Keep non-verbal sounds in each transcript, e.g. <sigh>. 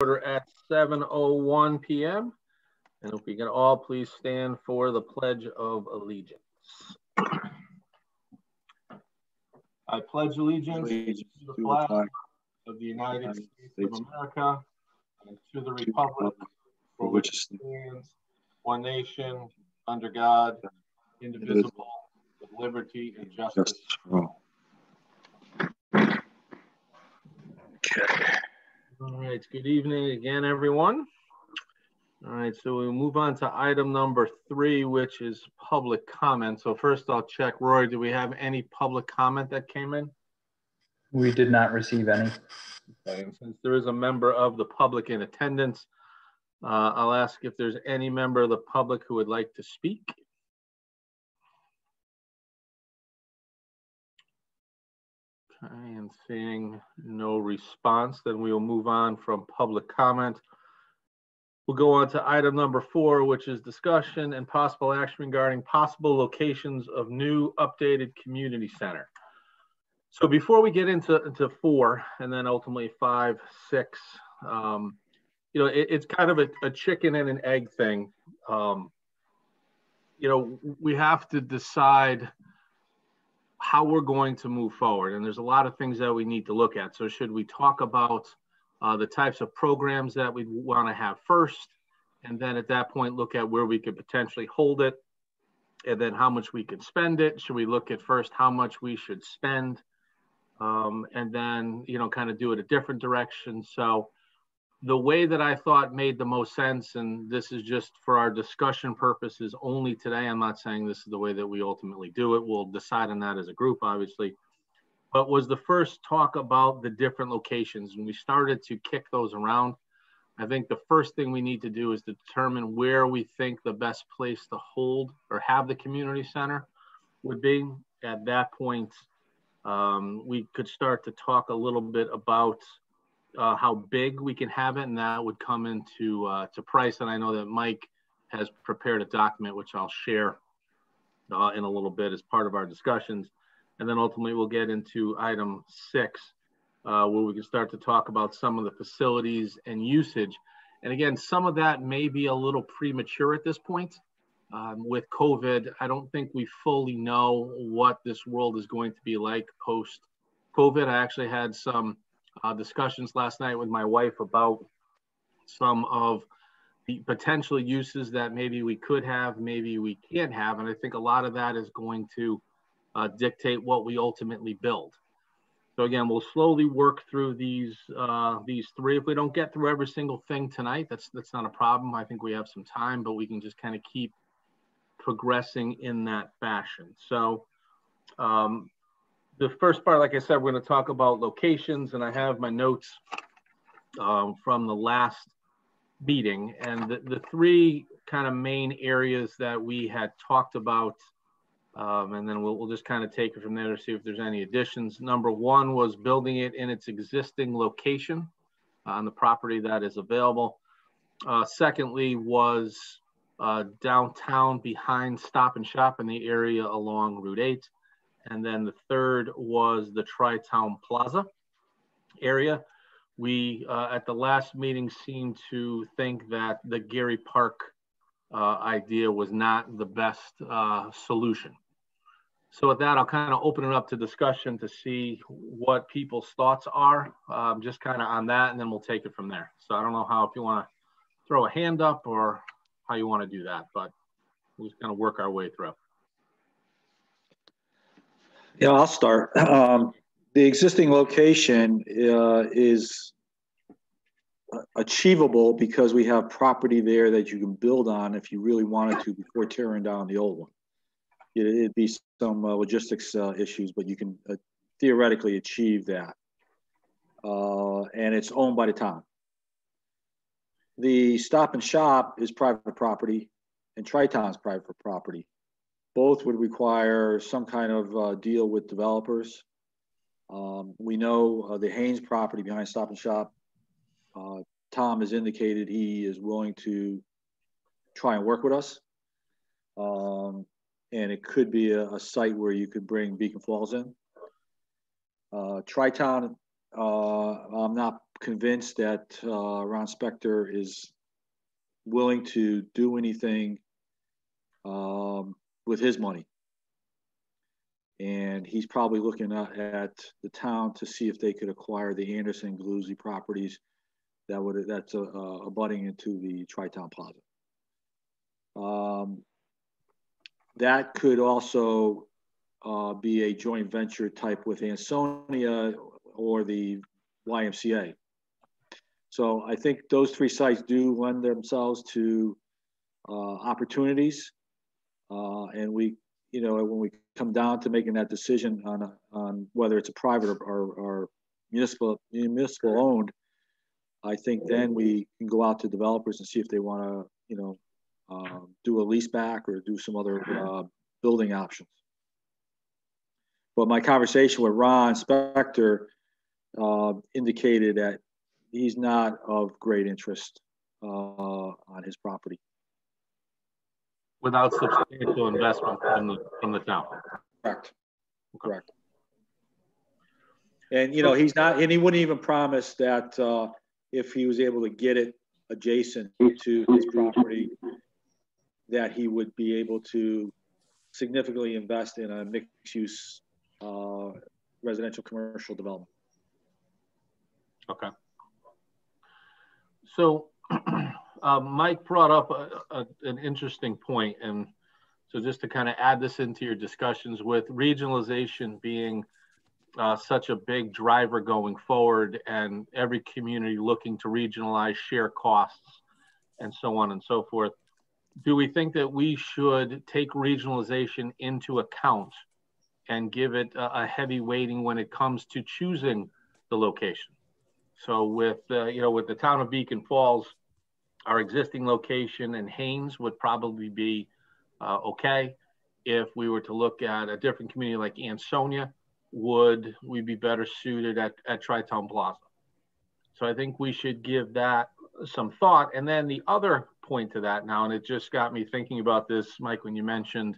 order at 7:01 PM. And if we can all please stand for the Pledge of Allegiance. I pledge allegiance to the flag of the United States of America and to the republic for which it stands, one nation, under God, indivisible, with liberty and justice. justice for all. Okay. All right, good evening again, everyone. All right, so we'll move on to item number three, which is public comment. So first I'll check, Roy, do we have any public comment that came in? We did not receive any. Okay, and since there is a member of the public in attendance, uh, I'll ask if there's any member of the public who would like to speak. Okay, and seeing no response, then we will move on from public comment. We'll go on to item number four, which is discussion and possible action regarding possible locations of new updated community center. So before we get into, into four and then ultimately five, six, um, you know, it, it's kind of a, a chicken and an egg thing. Um, you know, we have to decide how we're going to move forward. And there's a lot of things that we need to look at. So should we talk about uh, the types of programs that we want to have first? And then at that point, look at where we could potentially hold it and then how much we could spend it. Should we look at first how much we should spend? Um, and then, you know, kind of do it a different direction. So the way that I thought made the most sense, and this is just for our discussion purposes only today. I'm not saying this is the way that we ultimately do it. We'll decide on that as a group, obviously. But was the first talk about the different locations, and we started to kick those around. I think the first thing we need to do is determine where we think the best place to hold or have the community center would be. At that point, um, we could start to talk a little bit about uh, how big we can have it, and that would come into uh, to price. And I know that Mike has prepared a document which I'll share uh, in a little bit as part of our discussions. And then ultimately we'll get into item six, uh, where we can start to talk about some of the facilities and usage. And again, some of that may be a little premature at this point. Um, with COVID, I don't think we fully know what this world is going to be like post COVID. I actually had some uh, discussions last night with my wife about some of the potential uses that maybe we could have, maybe we can't have. And I think a lot of that is going to uh, dictate what we ultimately build. So again, we'll slowly work through these uh, these three. If we don't get through every single thing tonight, that's that's not a problem. I think we have some time, but we can just kind of keep progressing in that fashion. So um, the first part, like I said, we're going to talk about locations, and I have my notes um, from the last meeting. And the, the three kind of main areas that we had talked about, um, and then we'll, we'll just kind of take it from there to see if there's any additions. Number one was building it in its existing location on the property that is available. Uh, secondly was uh, downtown behind Stop and Shop in the area along Route 8. And then the third was the Tri-Town Plaza area. We, uh, at the last meeting, seemed to think that the Gary Park uh, idea was not the best uh, solution. So with that, I'll kind of open it up to discussion to see what people's thoughts are, um, just kind of on that, and then we'll take it from there. So I don't know how, if you want to throw a hand up or how you want to do that, but we'll just kind of work our way through. Yeah, I'll start. Um, the existing location uh, is achievable because we have property there that you can build on if you really wanted to before tearing down the old one. It, would be some uh, logistics uh, issues, but you can uh, theoretically achieve that. Uh, and it's owned by the town. The stop and shop is private property and Tri-Town's private property. Both would require some kind of uh, deal with developers. Um, we know uh, the Haynes property behind Stop and Shop. Uh, Tom has indicated he is willing to try and work with us. Um, and it could be a, a, site where you could bring Beacon Falls in. Uh, uh, I'm not convinced that uh, Ron Spector is willing to do anything um, with his money. And he's probably looking at, at, the town to see if they could acquire the Anderson Galuzzi properties that would that's a abutting into the Tri-Town Plaza. Um, that could also uh, be a joint venture type with Ansonia or the YMCA. So I think those three sites do lend themselves to uh, opportunities. Uh, and we, you know, when we come down to making that decision on, on whether it's a private or, or, or municipal, municipal owned, I think then we can go out to developers and see if they want to, you know, uh, do a lease back or do some other uh, building options. But my conversation with Ron Spector uh, indicated that he's not of great interest uh, on his property. Without substantial investment from the, from the town. Correct. Correct. And, you know, he's not, and he wouldn't even promise that uh, if he was able to get it adjacent to his property, that he would be able to significantly invest in a mixed use uh, residential commercial development. Okay. So <clears throat> uh, Mike brought up a, a, an interesting point, and so just to kind of add this into your discussions with regionalization being uh, such a big driver going forward, and every community looking to regionalize, share costs, and so on and so forth. Do we think that we should take regionalization into account and give it a, a heavy weighting when it comes to choosing the location? So with uh, you know with the town of Beacon Falls, our existing location in Haynes would probably be uh, okay. If we were to look at a different community like Ansonia, would we be better suited at, at Tri-Town Plaza? So I think we should give that some thought. And then the other point to that now, and it just got me thinking about this, Mike, when you mentioned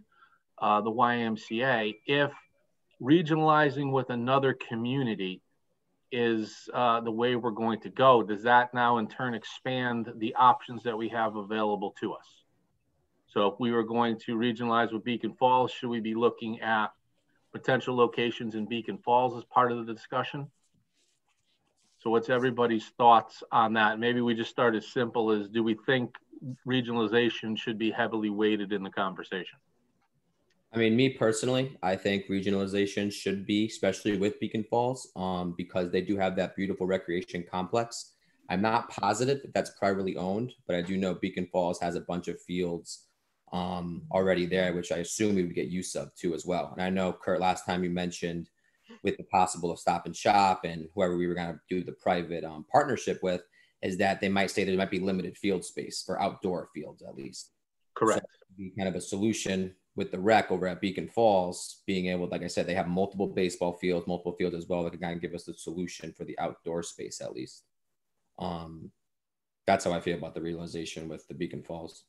uh, the YMCA, if regionalizing with another community is uh, the way we're going to go, does that now in turn expand the options that we have available to us? So if we were going to regionalize with Beacon Falls, should we be looking at potential locations in Beacon Falls as part of the discussion? So what's everybody's thoughts on that? Maybe we just start as simple as, do we think regionalization should be heavily weighted in the conversation? I mean, me personally, I think regionalization should be, especially with Beacon Falls, um, because they do have that beautiful recreation complex. I'm not positive that that's privately owned, but I do know Beacon Falls has a bunch of fields um, already there, which I assume we would get use of too as well. And I know Kurt, last time you mentioned with the possible of Stop and Shop and whoever we were going to do the private um, partnership with, is that they might say there might be limited field space for outdoor fields at least. Correct. So be kind of a solution with the rec over at Beacon Falls, being able, like I said, they have multiple baseball fields, multiple fields as well that can kind of give us the solution for the outdoor space at least. Um, that's how I feel about the realization with the Beacon Falls.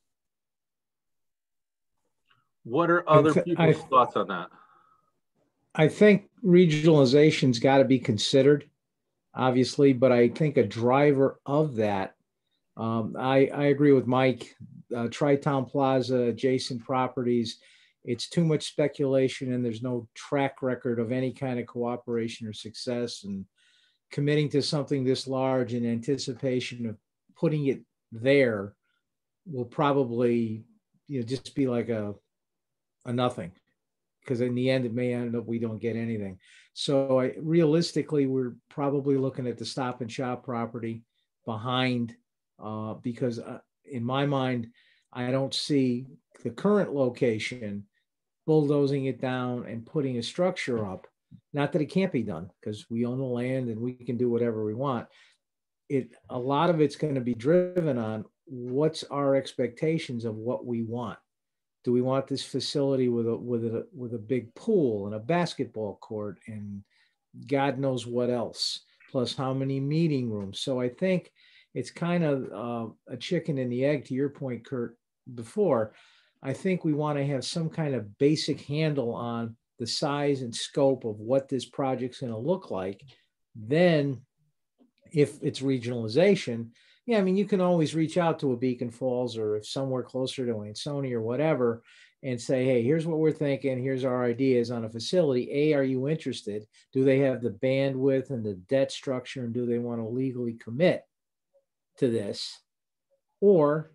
What are other people's I, thoughts on that? I think regionalization's got to be considered, obviously, but I think a driver of that, um, I, I agree with Mike. Uh, Tri-Town Plaza, adjacent properties, it's too much speculation and there's no track record of any kind of cooperation or success. And committing to something this large in anticipation of putting it there will probably you know just be like a a nothing because in the end it may end up we don't get anything so I, realistically we're probably looking at the stop and shop property behind uh, because uh, in my mind i don't see the current location bulldozing it down and putting a structure up. Not that it can't be done because we own the land and we can do whatever we want. It a lot of it's going to be driven on what's our expectations of what we want. Do we want this facility with a with a with a big pool and a basketball court and god knows what else plus how many meeting rooms? So i think it's kind of uh, a chicken and the egg to your point kurt before i think we want to have some kind of basic handle on the size and scope of what this project's going to look like then if it's regionalization, yeah, I mean, you can always reach out to a Beacon Falls or if somewhere closer to Ansonia or whatever and say, hey, here's what we're thinking. Here's our ideas on a facility. A, are you interested? Do they have the bandwidth and the debt structure? And do they want to legally commit to this? Or,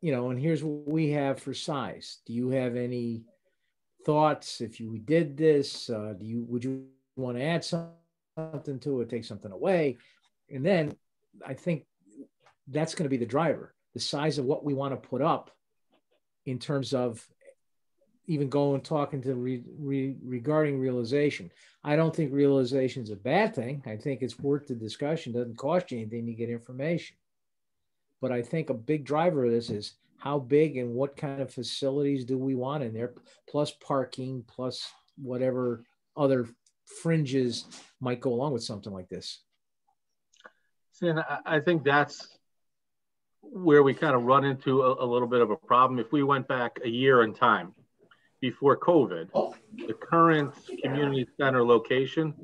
you know, and here's what we have for size. Do you have any thoughts if you did this? Uh, do you would you want to add something to it, take something away? And then I think that's going to be the driver, the size of what we want to put up in terms of even going talking to re, re, regarding realization. I don't think realization is a bad thing. I think it's worth the discussion. Doesn't cost you anything to get information. But I think a big driver of this is how big and what kind of facilities do we want in there, plus parking, plus whatever other fringes might go along with something like this. See, and I think that's where we kind of run into a, a, little bit of a problem. If we went back a year in time, before COVID, oh. The current community center location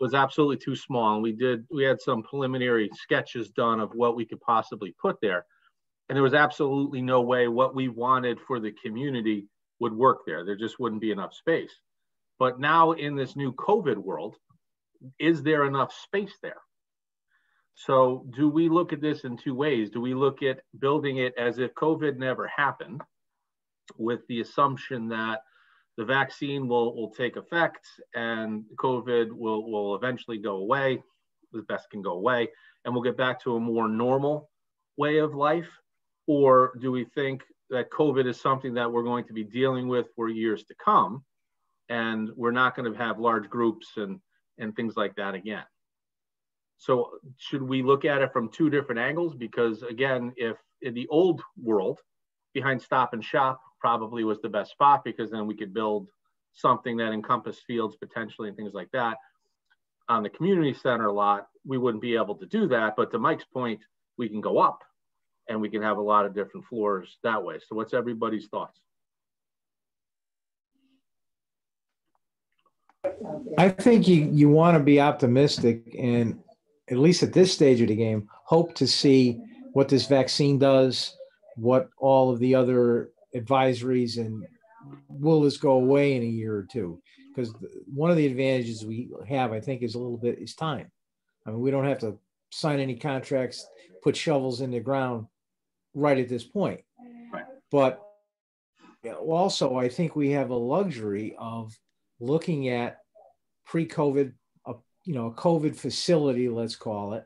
was absolutely too small. And we did, we had some preliminary sketches done of what we could possibly put there. And there was absolutely no way what we wanted for the community would work there. There just wouldn't be enough space. But now in this new COVID world, is there enough space there? So do we look at this in two ways? Do we look at building it as if COVID never happened? with the assumption that the vaccine will, will take effect and COVID will, will eventually go away, the best can go away, and we'll get back to a more normal way of life? Or do we think that COVID is something that we're going to be dealing with for years to come and we're not going to have large groups and, and things like that again? So, should we look at it from two different angles? Because again, if in the old world, behind Stop and Shop, probably was the best spot because then we could build something that encompassed fields potentially and things like that. On the community center lot, we wouldn't be able to do that. But to Mike's point, we can go up and we can have a lot of different floors that way. So what's everybody's thoughts? I think you, you want to be optimistic and at least at this stage of the game, hope to see what this vaccine does, what all of the other advisories and will this go away in a year or two? Because one of the advantages we have, I think, is a little bit is time. I mean, we don't have to sign any contracts, put shovels in the ground right at this point. Right. But also, I think we have a luxury of looking at pre-COVID, a, you know, a COVID facility, let's call it,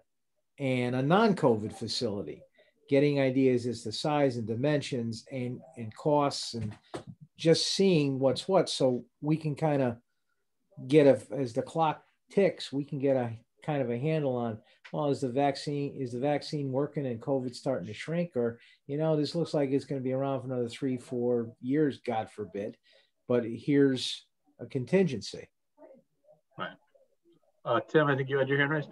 and a non-COVID facility getting ideas as to size and dimensions and, and costs and just seeing what's what. So we can kind of get a as the clock ticks we can get a kind of a handle on well is the vaccine is the vaccine working and covid starting to shrink? Or you know this looks like it's going to be around for another three four years god forbid but here's a contingency. Right. Uh, tim i think you had your hand raised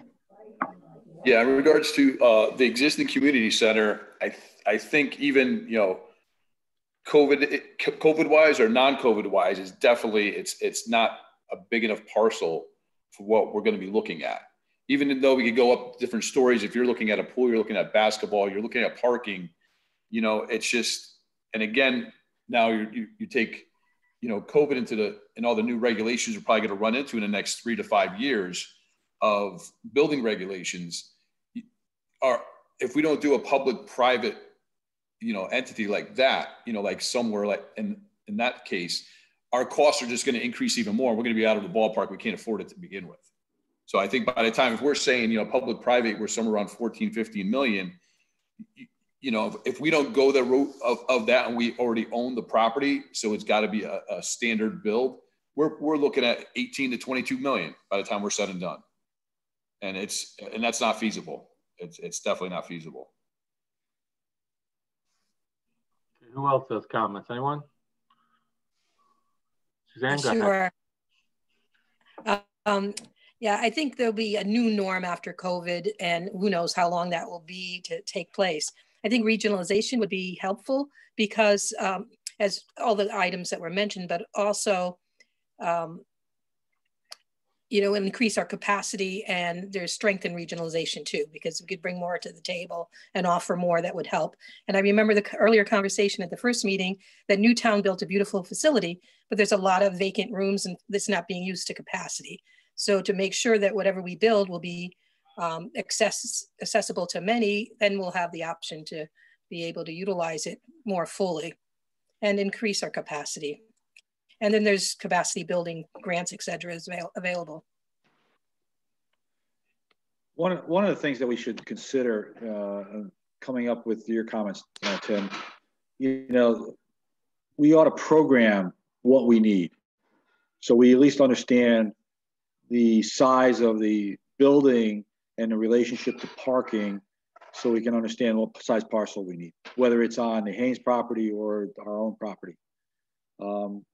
yeah, in regards to uh, the existing community center, I th- I think even you know, COVID COVID wise or non COVID wise is definitely it's it's not a big enough parcel for what we're going to be looking at. Even though we could go up different stories, if you're looking at a pool, you're looking at basketball, you're looking at parking, you know, it's just and again now you you, you take you know COVID into the and all the new regulations we're probably going to run into in the next three to five years of building regulations are if we don't do a public private you know entity like that you know like somewhere like in in that case our costs are just going to increase even more. We're going to be out of the ballpark. We can't afford it to begin with. So i think by the time if we're saying you know public private we're somewhere around 14 15 million you, you know if we don't go the route of, of that and we already own the property so it's got to be a, a standard build we're, we're looking at 18 to 22 million by the time we're said and done. And it's and that's not feasible it's it's definitely not feasible. Who else has comments? Anyone? Suzanne, sure. Um, yeah, I think there'll be a new norm after COVID, and who knows how long that will be to take place. I think regionalization would be helpful because, um, as all the items that were mentioned, but also um, you know, increase our capacity and there's strength in regionalization too, because we could bring more to the table and offer more that would help. And I remember the earlier conversation at the first meeting that Newtown built a beautiful facility, but there's a lot of vacant rooms and that's not being used to capacity. So to make sure that whatever we build will be um, access, accessible to many, then we'll have the option to be able to utilize it more fully and increase our capacity. And then there's capacity building grants, et cetera, is avail available. One, one of the things that we should consider uh, coming up with your comments, uh, Tim, you know, we ought to program what we need. So we at least understand the size of the building and the relationship to parking so we can understand what size parcel we need, whether it's on the Haynes property or our own property. Um,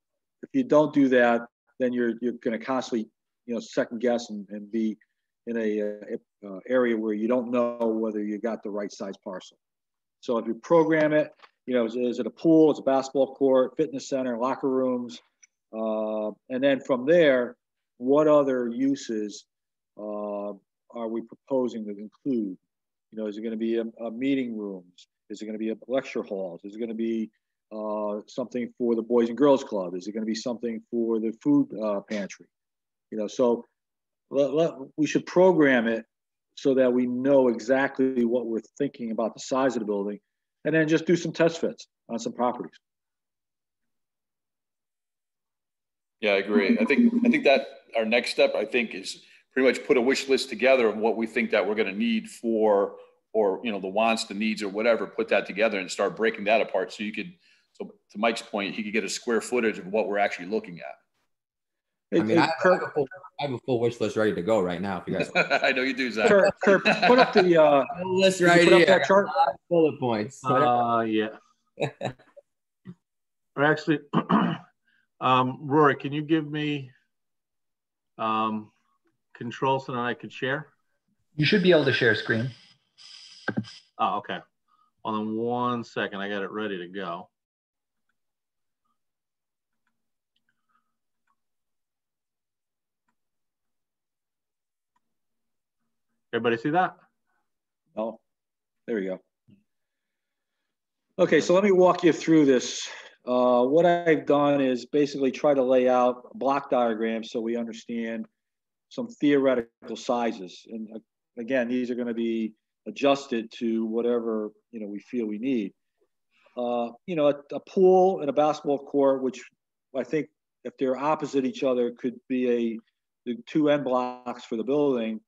if you don't do that, then you're you're going to constantly, you know, second guess and, and be in a, area where you don't know whether you got the right size parcel. So if you program it, you know, is, is it a pool? It's a basketball court, fitness center, locker rooms, uh, and then from there, what other uses uh, are we proposing to include? You know, is it going to be a, a meeting rooms? Is it going to be a lecture halls? Is it going to be uh, something for the Boys and Girls Club? Is it going to be something for the food uh, pantry? You know, so let, let, we should program it so that we know exactly what we're thinking about the size of the building, and then just do some test fits on some properties. Yeah, I agree. I think I think that our next step, I think, is pretty much put a wish list together of what we think that we're going to need for, or you know, the wants, the needs, or whatever. Put that together and start breaking that apart, so you could so to Mike's point, he could get a square footage of what we're actually looking at. I mean, I, have, I, have full, I, have a full wish list ready to go right now. If you guys, <laughs> I know you do, Zach. Kurt, Kurt put up the uh, <laughs> list right here. That chart? Bullet points. Uh, yeah. <laughs> or actually, <clears throat> um, Rory, can you give me um, control so that I could share? You should be able to share screen. Oh, okay. Hold on one second. I got it ready to go. Everybody see that? Oh, there we go. Okay, so let me walk you through this. Uh, what I've done is basically try to lay out block diagram so we understand some theoretical sizes. And uh, again, these are going to be adjusted to whatever you know we feel we need. Uh, you know, a, a, pool and a basketball court, which I think if they're opposite each other, could be a the two end blocks for the building.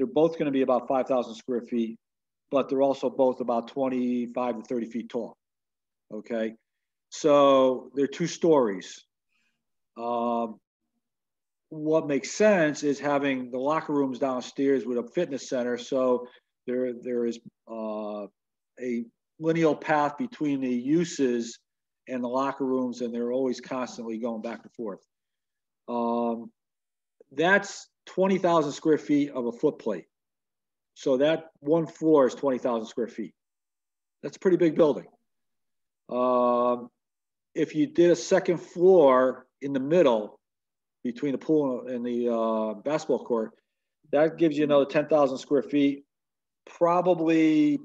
They're both going to be about 5,000 square feet, but they're also both about 25 to 30 feet tall. Okay. So they're two stories. Um, what makes sense is having the locker rooms downstairs with a fitness center. So there, there is uh, a lineal path between the uses and the locker rooms, and they're always constantly going back and forth. Um, that's 20,000 square feet of a footplate. So that one floor is 20,000 square feet. That's a pretty big building. Um, if you did a second floor in the middle between the pool and the uh, basketball court, that gives you another 10,000 square feet, probably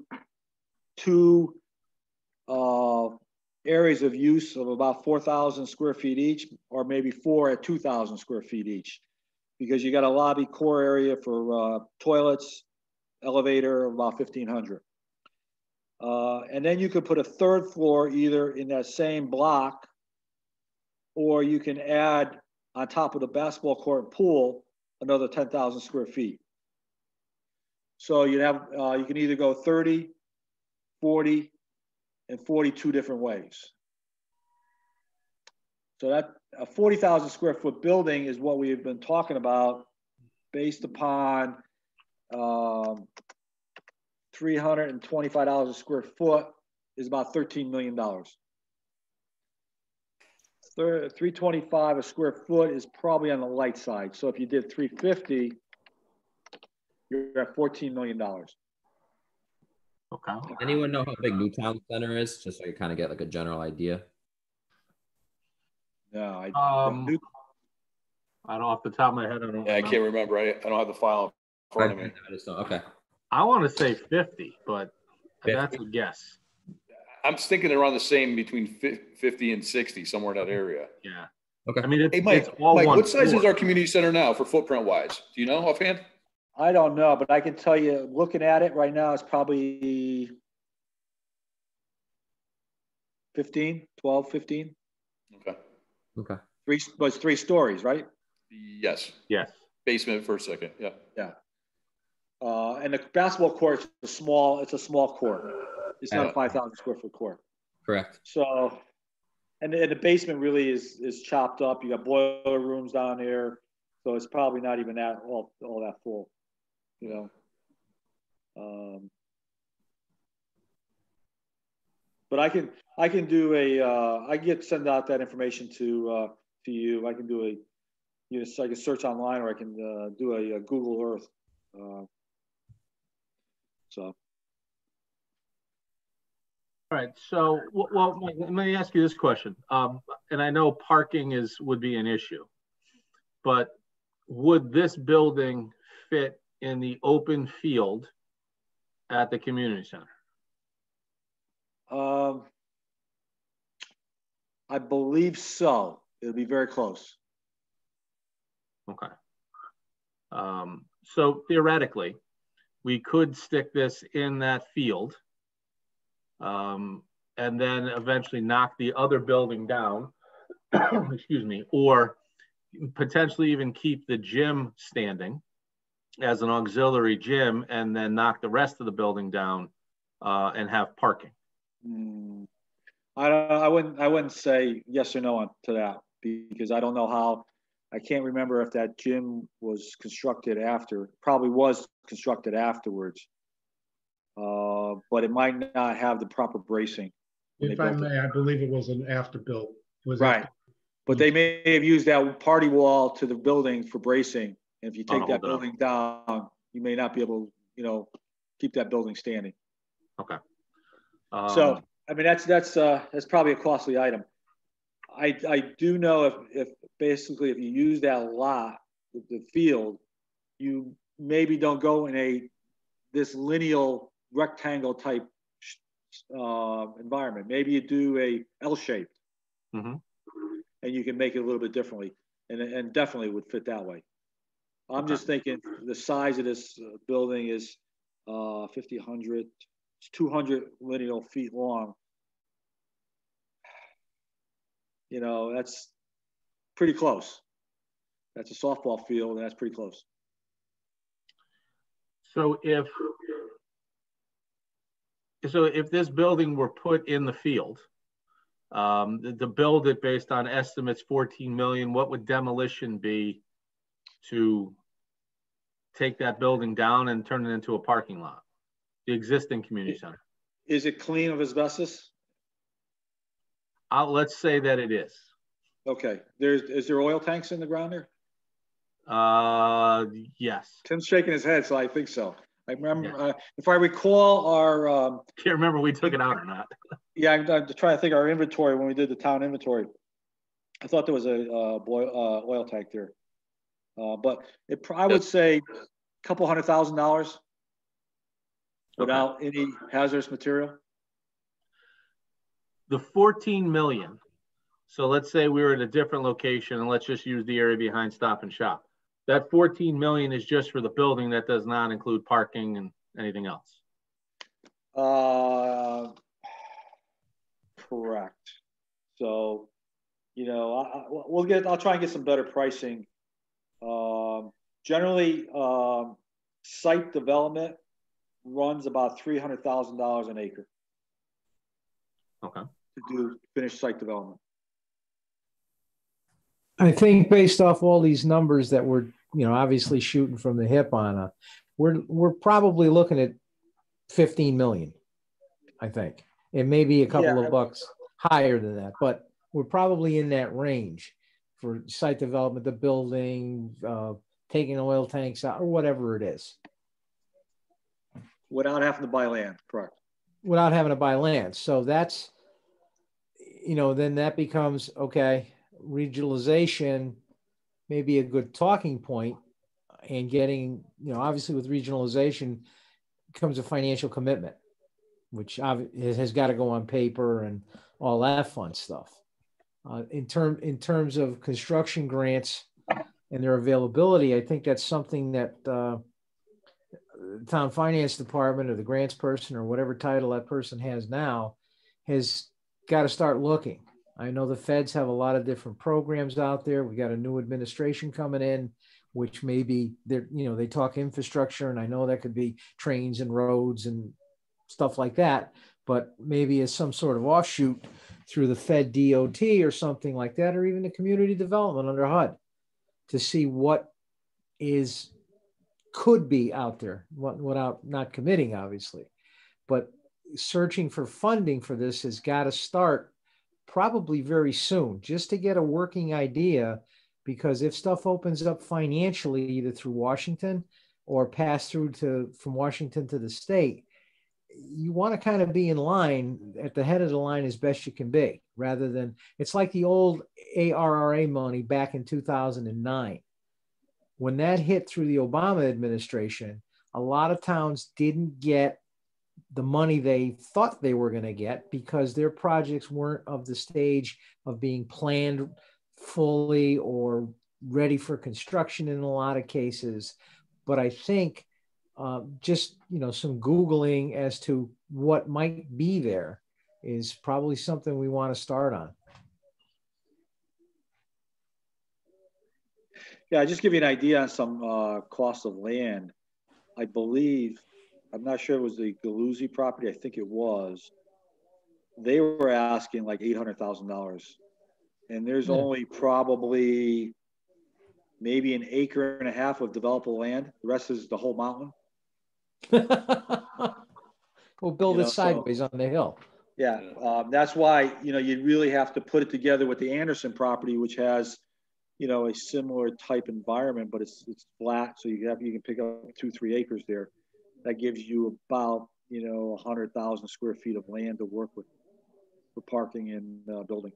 two uh, areas of use of about 4,000 square feet each, or maybe four at 2,000 square feet each because you got a lobby core area for uh, toilets, elevator about 1500. Uh, and then you could put a third floor either in that same block or you can add on top of the basketball court pool another 10,000 square feet. So you have uh, you can either go 30, 40, and 42 different ways. So that a 40,000 square foot building is what we've been talking about based upon um, $325 a square foot is about $13 million. 325 a square foot is probably on the light side. So if you did 350, you're at $14 million. Okay. Anyone know how big Newtown Center is? Just so you kind of get like a general idea. No, I um, I don't off the top of my head. I don't. Yeah, I can't remember. I, I don't have the file in front of me. I just don't, okay. I want to say 50, but 50? that's a guess. I'm thinking around the same between 50 and 60, somewhere in that area. Yeah. Okay. I mean, it's, Hey, Mike, it's all Mike, one what size floor. is our community center now for footprint wise? Do you know offhand? I don't know, but I can tell you, looking at it right now, it's probably 15, 12, 15. Okay. Okay. Three, but it's three stories, right? Yes. Yes. Basement for a second. Yeah. Yeah. Uh, and the basketball court is a small, it's a small court. It's not a 5,000 square foot court. Correct. So, and the, and the basement really is, is chopped up. You got boiler rooms down there. So it's probably not even that, all, all that full, you know? Um, but I can, I can do a, uh, I get, send out that information to, uh, to you. I can do a, you know, so I can search online or I can, uh, do a, a Google Earth. Uh, so. All right. So, well, let me ask you this question. Um, and I know parking is would be an issue, but would this building fit in the open field at the community center? Um, I believe so. It'll be very close. Okay. Um, so theoretically, we could stick this in that field. Um, and then eventually knock the other building down, <coughs> excuse me, or potentially even keep the gym standing as an auxiliary gym and then knock the rest of the building down uh, and have parking. Hmm. I don't, I wouldn't, I wouldn't say yes or no on to that because I don't know how, I can't remember if that gym was constructed after, probably was constructed afterwards. Uh, but it might not have the proper bracing. If I built it. may, I believe it was an after-built. Was Right. after- But they may have used that party wall to the building for bracing. And if you take that hold up. building down, you may not be able, you know, keep that building standing. Um, So, I mean, that's, that's, uh, that's probably a costly item. I, I do know if, if basically if you use that a lot, the, the field, you maybe don't go in a, this lineal rectangle type, uh, environment. Maybe you do a L shape. Mhm. And you can make it a little bit differently and, and definitely would fit that way. I'm Okay. just thinking the size of this uh, building is, uh, 50, 100, it's 200 lineal feet long. You know, that's pretty close. That's a softball field, and that's pretty close. So if, so if this building were put in the field, um, to to build it based on estimates 14 million, what would demolition be to take that building down and turn it into a parking lot? The existing community center. Is it clean of asbestos? Uh, let's say that it is. Okay, there's, is there oil tanks in the ground there? Uh, yes. Tim's shaking his head, so I think so. I remember, uh, if I recall our, um, Can't remember we took it out or not. <laughs> yeah, I'm, I'm trying to think our inventory when we did the town inventory. I thought there was a, uh, boil, uh, oil tank there. Uh, but it, I would say a couple hundred thousand dollars without any hazardous material. the 14 million. So let's say we were at a different location and let's just use the area behind Stop and Shop. That 14 million is just for the building. That does not include parking and anything else. Uh, correct. So, you know, I, I, we'll get, I'll try and get some better pricing. Um, generally, um, site development runs about three hundred thousand dollars an acre Okay. to do finished site development. I think based off all these numbers that we're, you know, obviously shooting from the hip on, uh, we're we're probably looking at 15 million. I think it may be a couple Yeah. of bucks higher than that, but we're probably in that range for site development, the building, uh, taking oil tanks out, or whatever it is, Without having to buy land, correct? without having to buy land. So that's, you know, then that becomes okay. Regionalization may be a good talking point and getting, you know, obviously with regionalization comes a financial commitment, which has got to go on paper and all that fun stuff. Uh, in term in terms of construction grants and their availability, I think that's something that uh, the town finance department or the grants person or whatever title that person has now has got to start looking. I know the feds have a lot of different programs out there. We got a new administration coming in, which maybe they're, you know, they talk infrastructure, and I know that could be trains and roads and stuff like that, but maybe as some sort of offshoot through the Fed DOT or something like that, or even the community development under HUD to see what is could be out there without not committing, obviously. But searching for funding for this has got to start probably very soon just to get a working idea. Because if stuff opens up financially, either through Washington or pass through to from Washington to the state, you want to kind of be in line at the head of the line as best you can be, rather than it's like the old ARRA money back in 2009 when that hit through the Obama administration, a lot of towns didn't get the money they thought they were going to get because their projects weren't of the stage of being planned fully or ready for construction in a lot of cases. But I think uh, just you know some googling as to what might be there is probably something we want to start on. Yeah, I just give you an idea on some uh, cost of land. I believe, I'm not sure it was the Galuzzi property. I think it was. They were asking like eight hundred thousand dollars, and there's yeah. only probably maybe an acre and a half of developable land. The rest is the whole mountain. <laughs> we'll build you know, it sideways so, on the hill. Yeah, um, that's why you know you really have to put it together with the Anderson property, which has you know, a similar type environment, but it's it's flat, so you have you can pick up two three acres there. That gives you about you know a hundred thousand square feet of land to work with for parking and uh, building.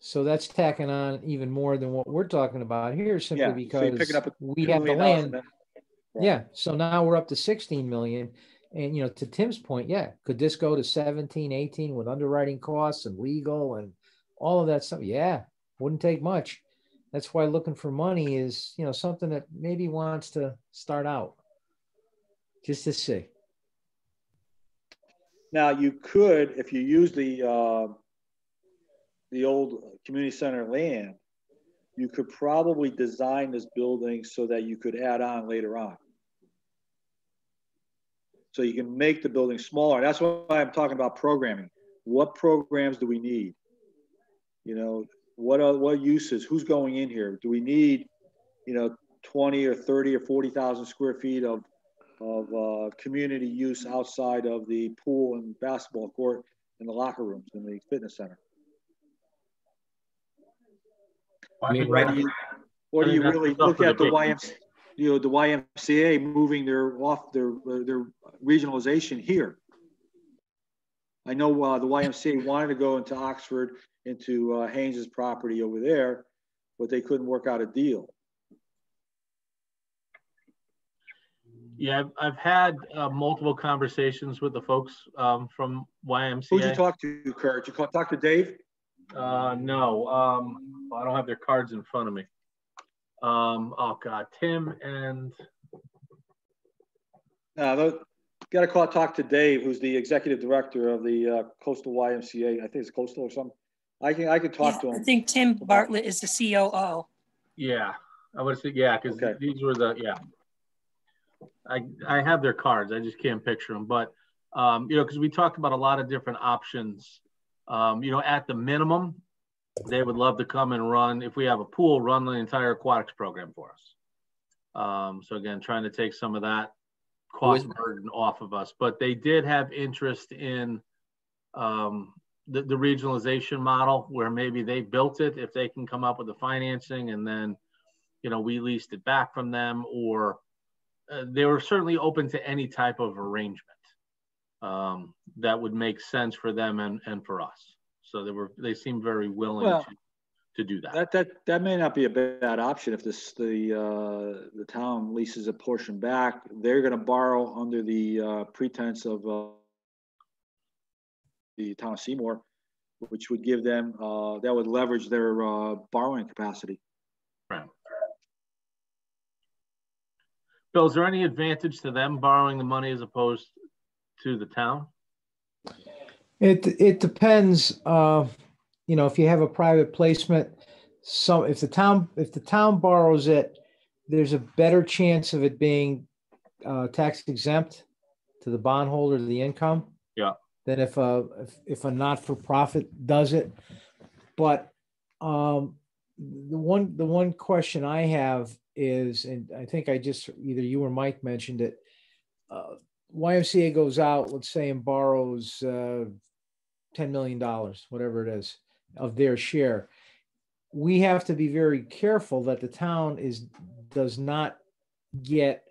So that's tacking on even more than what we're talking about here, simply yeah. because so we have the land. Then, yeah. So now we're up to 16 million. And, you know, to Tim's point, yeah, could this go to 17, 18 with underwriting costs and legal and all of that stuff? Yeah, wouldn't take much that's why looking for money is you know something that maybe wants to start out. Just to see. Now you could if you use the uh, the old community center land you could probably design this building so that you could add on later on. So you can make the building smaller. That's why i'm talking about programming. What programs do we need? You know what are what uses? Who's going in here? Do we need, you know, 20 or 30 or 40,000 square feet of of uh, community use outside of the pool and basketball court and the locker rooms in the fitness center? I mean, or do you, or do you really look at the YMCA, you know, the YMCA moving their off their their regionalization here? I know uh, the YMCA wanted to go into Oxford into uh, Haynes's property over there, but they couldn't work out a deal. Yeah, I've, I've had uh, multiple conversations with the folks um, from YMCA. Who'd you talk to, Kurt? Did you talk to Dave? Uh, no, um, I don't have their cards in front of me. Um, oh God, Tim and. No, got to call talk to Dave, who's the executive director of the uh, Coastal YMCA. I think it's Coastal or something. I can I can talk yeah, to him. I think Tim Bartlett is the COO. Yeah, I would say yeah, because okay. these were the yeah. I I have their cards. I just can't picture them, but um, you know, because we talked about a lot of different options. Um, you know, at the minimum, they would love to come and run if we have a pool, run the entire aquatics program for us. Um, so again, trying to take some of that cost burden off of us, but they did have interest in um, the, the regionalization model where maybe they built it if they can come up with the financing and then you know we leased it back from them or uh, they were certainly open to any type of arrangement um, that would make sense for them and, and for us so they were they seemed very willing well, to, to do that. That, that, that may not be a bad option if this, the, uh, the town leases a portion back. They're gonna borrow under the, uh, pretense of, uh, the town of Seymour, which would give them, uh, that would leverage their, uh, borrowing capacity. Right. Bill, is there any advantage to them borrowing the money as opposed to the town? It, it depends, uh, you know, if you have a private placement, so if the town, if the town borrows it, there's a better chance of it being, uh, tax exempt to the bondholder, the income. Than if a, if, if a not-for-profit does it. But, um, the one, the one question I have is, and I think I just, either you or Mike mentioned it. uh, YMCA goes out, let's say, and borrows uh, $10 million, whatever it is, of their share. We have to be very careful that the town is, does not get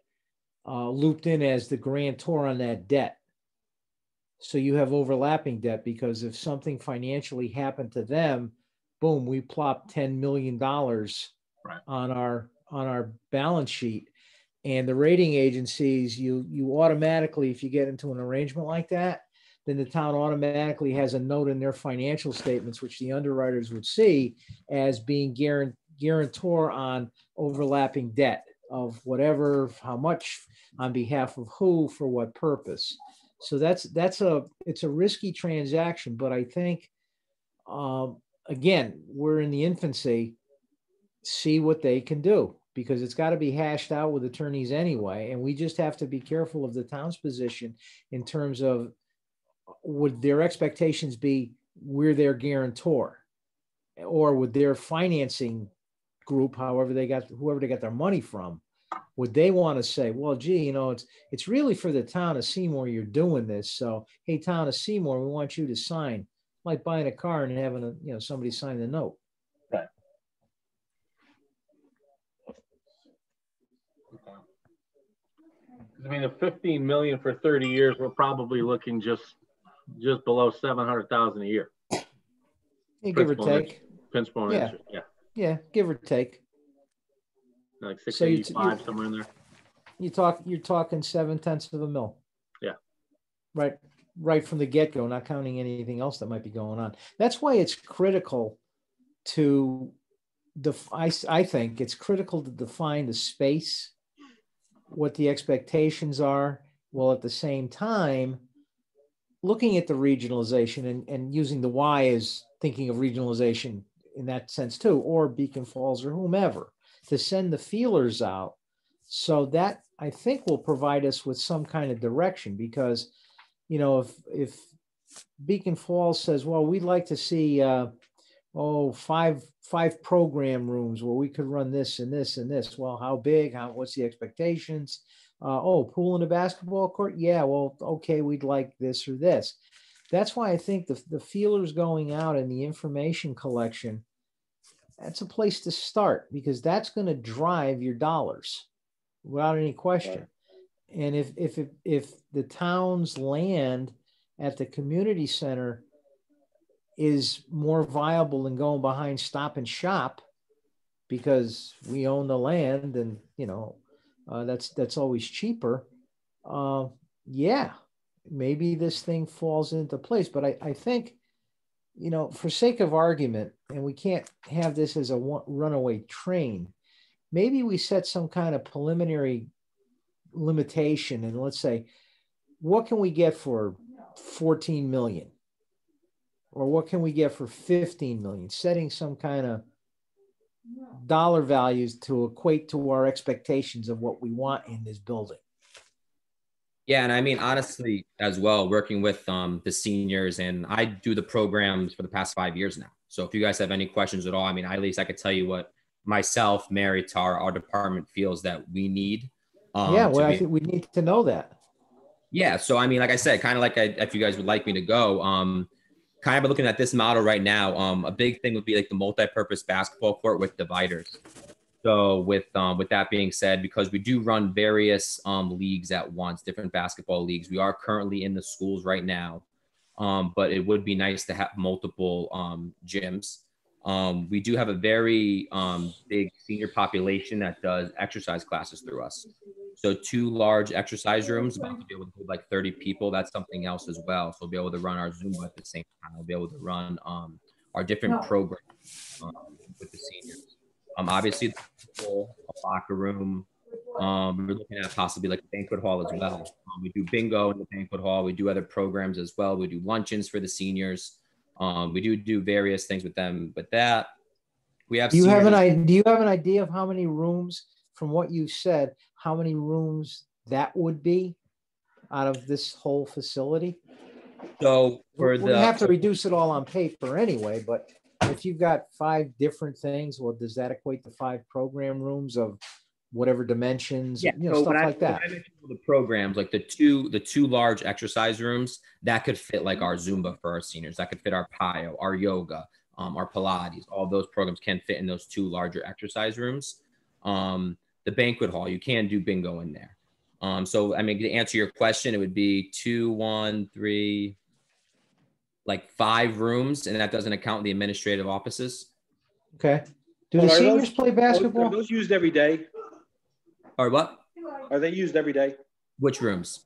uh, looped in as the grantor on that debt. So you have overlapping debt because if something financially happened to them, boom, we plop $10 million Right. on our, on our balance sheet. And the rating agencies, you, you automatically, if you get into an arrangement like that, then the town automatically has a note in their financial statements, which the underwriters would see as being guaran- guarantor on overlapping debt of whatever, how much, on behalf of who, for what purpose. So that's, that's a, it's a risky transaction, but I think, um, again, we're in the infancy. See what they can do because it's got to be hashed out with attorneys anyway. And we just have to be careful of the town's position in terms of would their expectations be we're their guarantor? Or would their financing group, however they got whoever they got their money from, would they want to say, well, gee, you know, it's it's really for the town of Seymour you're doing this. So hey, town of Seymour, we want you to sign, like buying a car and having a you know somebody sign the note. Right. I mean, at 15 million for 30 years, we're probably looking just, just below 700,000 a year. Yeah, give or take. Principal Yeah. interest, yeah, Yeah, give or take. Like So 685, you- somewhere in there. You talk, you're talking seven tenths of a mil. Yeah. Right, right from the get-go, not counting anything else that might be going on. That's why it's critical to def, I think it's critical to define the space, what the expectations are, while at the same time, looking at the regionalization and, and using the Y as thinking of regionalization in that sense too, or Beacon Falls or whomever, to send the feelers out so that I think will provide us with some kind of direction because, you know, if if Beacon Falls says, well, we'd like to see uh, oh five five program rooms where we could run this and this and this. Well, how big? How what's the expectations? Uh, oh, pool and a basketball court? Yeah, well, okay, we'd like this or this. That's why I think the the feelers going out and the information collection. That's a place to start because that's going to drive your dollars without any question. And if if if, if the town's land at the community center is more viable than going behind stop and shop because we own the land and you know uh, that's that's always cheaper uh, yeah maybe this thing falls into place but I, I think you know for sake of argument and we can't have this as a runaway train maybe we set some kind of preliminary limitation and let's say what can we get for 14 million? Or what can we get for 15 million? Setting some kind of dollar values to equate to our expectations of what we want in this building Yeah, and I mean honestly as well, working with um, the seniors, and I do the programs for the past five years now. So if you guys have any questions at all, I mean, at least I could tell you what myself, Mary, Tara, our department feels that we need. Um, yeah well i think we need to know that Yeah. So I mean, like I said, kind of like I, if you guys would like me to go, um, kind of looking at this model right now, um, a big thing would be like the multi-purpose basketball court with dividers. So with um, with that being said, because we do run various um, leagues at once, different basketball leagues, we are currently in the schools right now. Um, but it would be nice to have multiple um, gyms. Um, we do have a very um, big senior population that does exercise classes through us. So two large exercise rooms, about to be able to hold like 30 people. That's something else as well. So we'll be able to run our Zumba at the same time. We'll be able to run um, our different programs um, with the seniors. Um, obviously, a locker room. Um, we're looking at possibly like a banquet hall as well. Um, we do bingo in the banquet hall. We do other programs as well. We do luncheons for the seniors. Um, we do do various things with them. But that we have. Do you have an idea? Do you have an idea of how many rooms, from what you said, how many rooms that would be out of this whole facility? So for we the have to reduce it all on paper anyway, but if you've got five different things, well, does that equate to five program rooms of whatever dimensions, yeah, you know, so stuff when I- like that? I mentioned the programs, like the two, the two large exercise rooms, that could fit like our Zumba for our seniors. That could fit our PiYo, our yoga, um, our Pilates. All those programs can fit in those two larger exercise rooms. Um, the banquet hall, you can do bingo in there. Um, so I mean, to answer your question, it would be two, one, three, like five rooms, and that doesn't account the administrative offices. Okay. Do the Well, are seniors those- play Are basketball? those used every day? Or what? Are they used every day? Which rooms?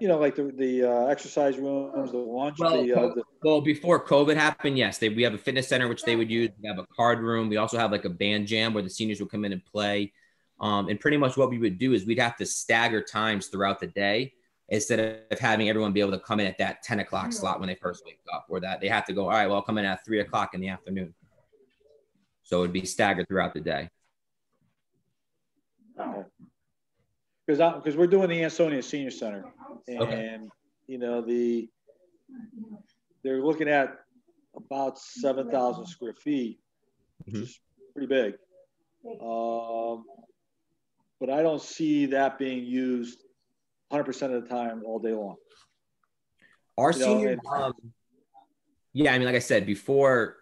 You know, like the, the uh, exercise rooms, the lunch, Well, the, uh, the, Well, before COVID happened, yes, they, we have a fitness center which they would use. We have a card room. We also have like a band jam where the seniors would come in and play. Um, and pretty much what we would do is we'd have to stagger times throughout the day instead of having everyone be able to come in at that 10 o'clock slot when they first wake up, or that they have to go, all right, well, I'll come in at three o'clock in the afternoon. So it'd be staggered throughout the day. because I, because we're doing the Ansonia Senior Center, and Okay. you know the they're looking at about seven thousand square feet, which Mhm. is pretty big. Um, but I don't see that being used 100 percent of the time all day long. Our You know, senior, um, yeah, I mean, like I said before,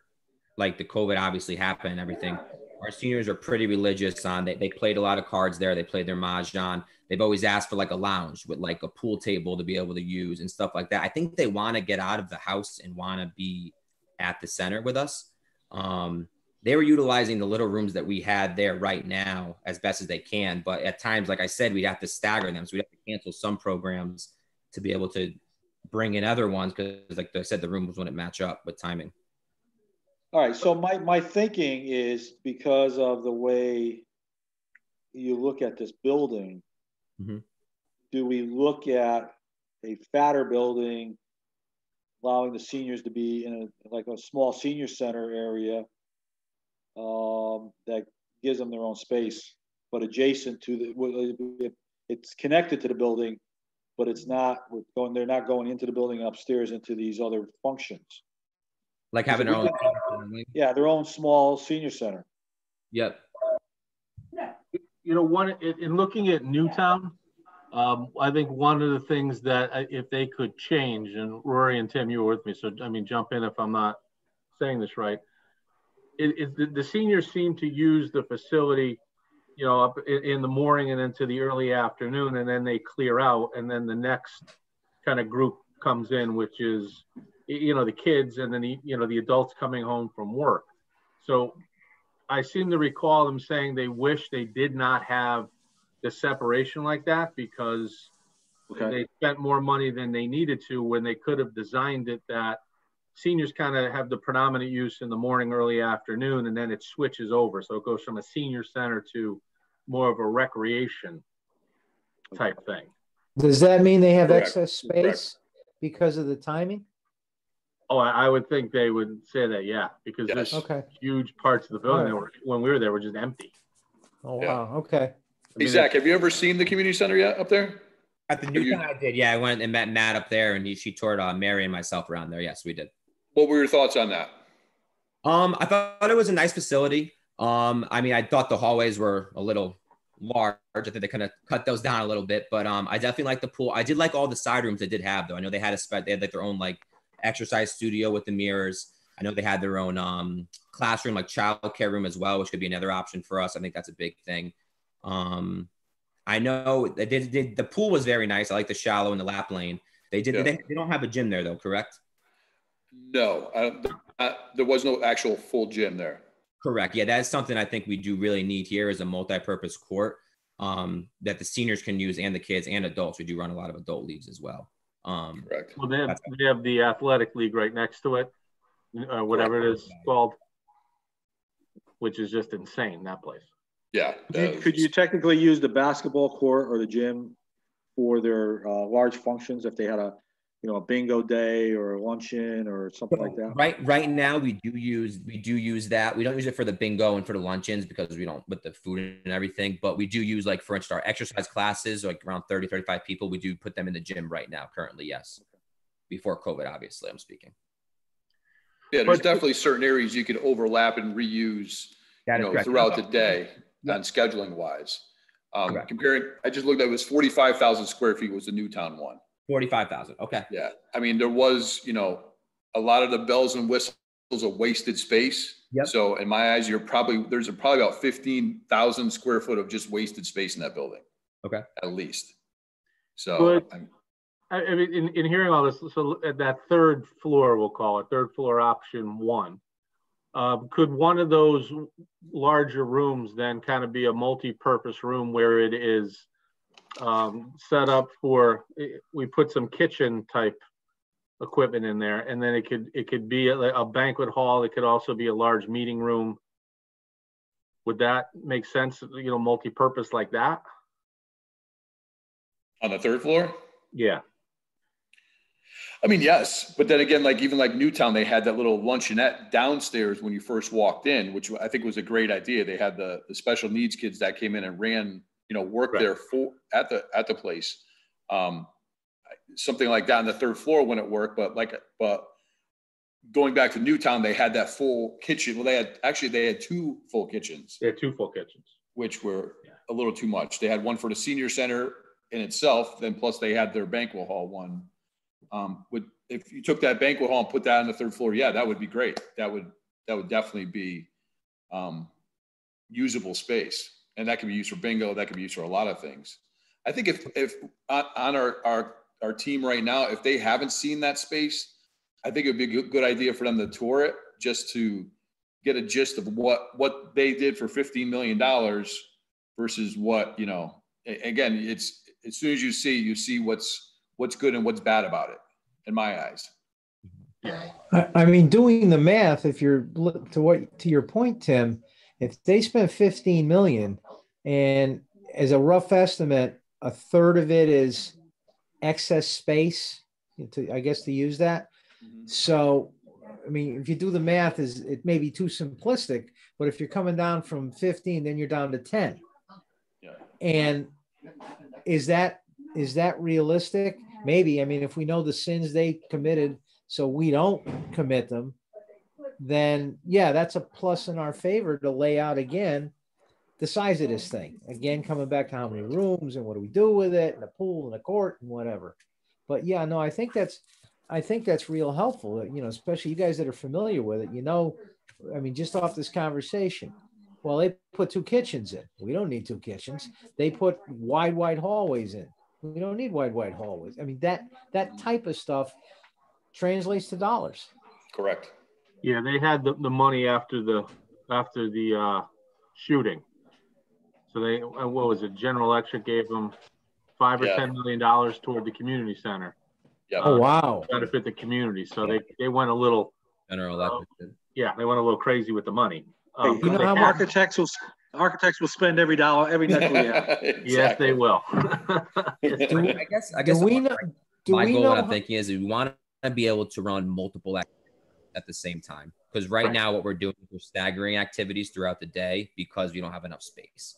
like the COVID obviously happened and everything. Our seniors are pretty religious on they, they played a lot of cards there. They played their mahjong. They've always asked for like a lounge with like a pool table to be able to use and stuff like that. I think they want to get out of the house and want to be at the center with us. Um, they were utilizing the little rooms that we had there right now as best as they can. But at times, like I said, we'd have to stagger them. So we'd have to cancel some programs to be able to bring in other ones because, like I said, the rooms wouldn't match up with timing. All right, so my, my thinking is because of the way you look at this building, Mhm. do we look at a fatter building, allowing the seniors to be in a, like a small senior center area um, that gives them their own space, but adjacent to the, it's connected to the building, but it's not, we're going, they're not going into the building upstairs into these other functions. Like having their own. Yeah, their own small senior center. Yep. you know, one in, in looking at Newtown, um, I think one of the things that I- if they could change, and Rory and Tim, you were with me, so I mean, jump in if I'm not saying this right. Is the, the seniors seem to use the facility, you know, up in, in the morning and into the early afternoon, and then they clear out, and then the next kind of group comes in, which is, you know, the kids, and then the, you know, the adults coming home from work. So I seem to recall them saying they wish they did not have the separation like that because Okay. they spent more money than they needed to when they could have designed it that seniors kind of have the predominant use in the morning, early afternoon, and then it switches over. So it goes from a senior center to more of a recreation type thing. Does that mean they have Correct, excess correct. space because of the timing? Oh, I, I would think they would say that, yeah, because there's Okay. huge parts of the building that were, when we were there, were just empty. Oh, Yeah. wow. Okay. I Hey, Zach, have you ever seen the community center yet up there? At the new you- I did. Yeah, I went and met Matt up there, and he she toured uh, Mary and myself around there. Yes, we did. What were your thoughts on that? Um, I thought it was a nice facility. Um, I mean, I thought the hallways were a little large. I think they kind of cut those down a little bit, but um, I definitely like the pool. I did like all the side rooms they did have, though. I know they had a spe- they had like their own like exercise studio with the mirrors. I know they had their own um classroom, like child care room as well, which could be another option for us. I think that's a big thing. Um, I know they did, did the pool was very nice. I like the shallow and the lap lane. They did. Yeah. They, they don't have a gym there though, correct? No, I, I, there was no actual full gym there. Correct. Yeah, that's something I think we do really need here is a multi-purpose court um, that the seniors can use and the kids and adults. We do run a lot of adult leagues as well. Um, Correct. Well, they have, they have the athletic league right next to it, uh, whatever it is called, which is just insane, that place. Yeah. Could you- Could you technically use the basketball court or the gym for their uh, large functions if they had a, you know, a bingo day or a luncheon or something like that? Right, right now we do use we do use that. We don't use it for the bingo and for the luncheons because we don't with the food and everything. But we do use like for instance our exercise classes, like around 30, 35 people. We do put them in the gym right now currently. Yes, before COVID, obviously, I'm speaking. Yeah, there's But- definitely certain areas you could overlap and reuse, That you know, throughout the day Yep. on scheduling wise. Um, comparing, I just looked at it was 45,000 square feet was the Newtown one. Forty-five thousand. Okay. Yeah. I mean, there was, you know, a lot of the bells and whistles of wasted space. Yep. So in my eyes, you're probably, there's probably about 15,000 square foot of just wasted space in that building. Okay. At least. So, But- I'm- I, I mean, in, in hearing all this, so at that third floor, we'll call it, third floor option one, um, could one of those larger rooms then kind of be a multi-purpose room where it is um, set up for, we put some kitchen type equipment in there, and then it could, it could be a, a banquet hall, it could also be a large meeting room. Would that make sense, you know, multi-purpose like that? on the third floor? Yeah, I mean, yes, but then again, like even like Newtown, they had that little luncheonette downstairs when you first walked in, which I think was a great idea. They had the, the special needs kids that came in and ran, you know, work Right. there for at the at the place. Um, something like that on the third floor wouldn't work, but like, but going back to Newtown, they had that full kitchen. Well, they had actually they had two full kitchens, they had two full kitchens. which were a little too much. They had one for the senior center in itself, then plus they had their banquet hall one. Um, would, if you took that banquet hall and put that on the third floor, yeah, that would be great. That would, that would definitely be, um, usable space. And that could be used for bingo, that could be used for a lot of things. I think if, if, on, our, our, our team right now, if they haven't seen that space, I think it'd be a good, idea for them to tour it, just to get a gist of what, what they did for fifteen million dollars versus what, you know, again, it's, as soon as you see, you see what's, what's good and what's bad about it, in my eyes. I, I mean, doing the math, if you're to what to your point, Tim, if they spent 15 million and as a rough estimate, a third of it is excess space, to, I guess to use that. Mm-hmm. So, I mean, if you do the math, is it may be too simplistic, but if you're coming down from 15, then you're down to 10. Yeah. And is that is that realistic? Maybe. I mean, if we know the sins they committed, so we don't commit them, then yeah, that's a plus in our favor to lay out again the size of this thing. Again, coming back to how many rooms and what do we do with it, and a pool and a court and whatever. But yeah, no, I think that's I think that's real helpful. You know, especially you guys that are familiar with it. You know, I mean, just off this conversation. Well, they put two kitchens in. We don't need two kitchens. They put wide, wide hallways in. We don't need wide, wide hallways. I mean, that that type of stuff translates to dollars. Correct. Yeah, they had the, the money after the, after the, uh, shooting. So they, uh, what was it? General Electric gave them five or Yeah. ten million dollars toward the community center. Yeah. Oh wow! Benefit the community. So they, they went a little, General Electric. did. yeah, they went a little crazy with the money. Hey, Um, you know how had- architects will, architects will spend every dollar, every nickel they have. <laughs> Yes, they will. <laughs> Do <laughs> I guess. I do guess we know? Do my we goal, know? what I'm how- thinking is, we want to be able to run multiple activities at the same time. Because right, Right. now, what we're doing is we're staggering activities throughout the day because we don't have enough space.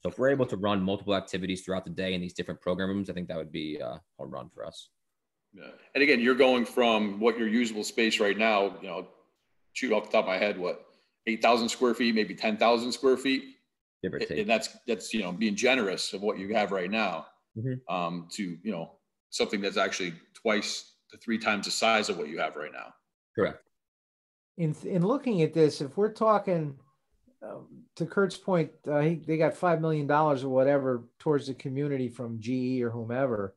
So if we're able to run multiple activities throughout the day in these different program rooms, I think that would be uh, a run for us. Yeah. And again, you're going from what your usable space right now, you know, shoot off the top of my head, what, eight thousand square feet, maybe ten thousand square feet? Give or And that's, that's, you know, being generous of what you have right now. Mhm. Um, to, you know, something that's actually twice to three times the size of what you have right now. Correct. In in looking at this, if we're talking um, to Kurt's point, uh, he, they got five million dollars or whatever towards the community from GE or whomever.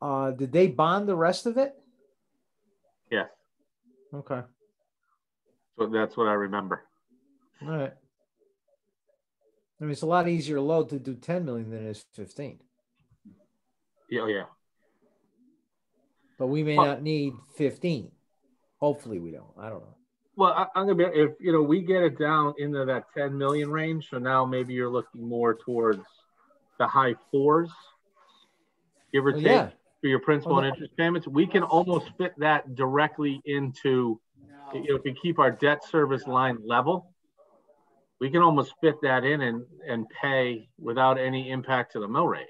Uh, did they bond the rest of it? Yes. Okay. So that's what I remember. All right. I mean, it's a lot easier load to do 10 million than it is 15, Yeah, oh, yeah. but we may Well- not need 15. Hopefully we don't. I don't know. Well, I, I'm gonna be, if, you know, we get it down into that ten million range, so now maybe you're looking more towards the high fours. Give or Well, take yeah. for your principal Well, and interest payments, we can almost fit that directly into, you know, if we keep our debt service line level. We can almost fit that in and, and pay without any impact to the mill rate.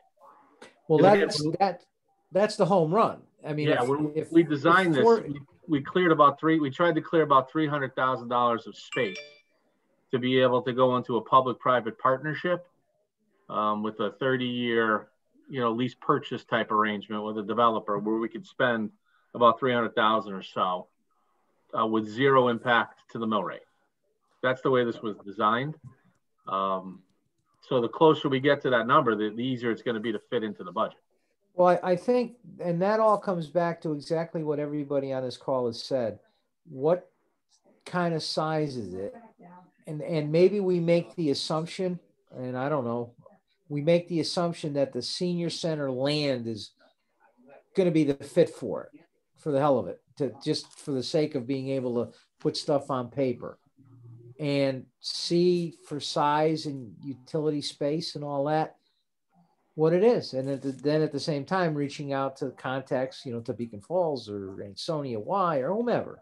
Well, that's that. That's the home run. I mean, Yeah, if, we, if we designed this, four- we, we cleared about three, we tried to clear about three hundred thousand dollars of space to be able to go into a public-private partnership um, with a thirty-year, you know, lease purchase type arrangement with a developer where we could spend about three hundred thousand or so uh, with zero impact to the mill rate. That's the way this was designed. Um, so the closer we get to that number, the, the easier it's going to be to fit into the budget. Well, I, I think, and that all comes back to exactly what everybody on this call has said. What kind of size is it? And and maybe we make the assumption, and I don't know, we make the assumption that the senior center land is going to be the fit for it, for the hell of it, to just for the sake of being able to put stuff on paper, and see for size and utility space and all that what it is, and at the, then at the same time reaching out to contacts, you know, to Beacon Falls or Ansonia Y or whomever,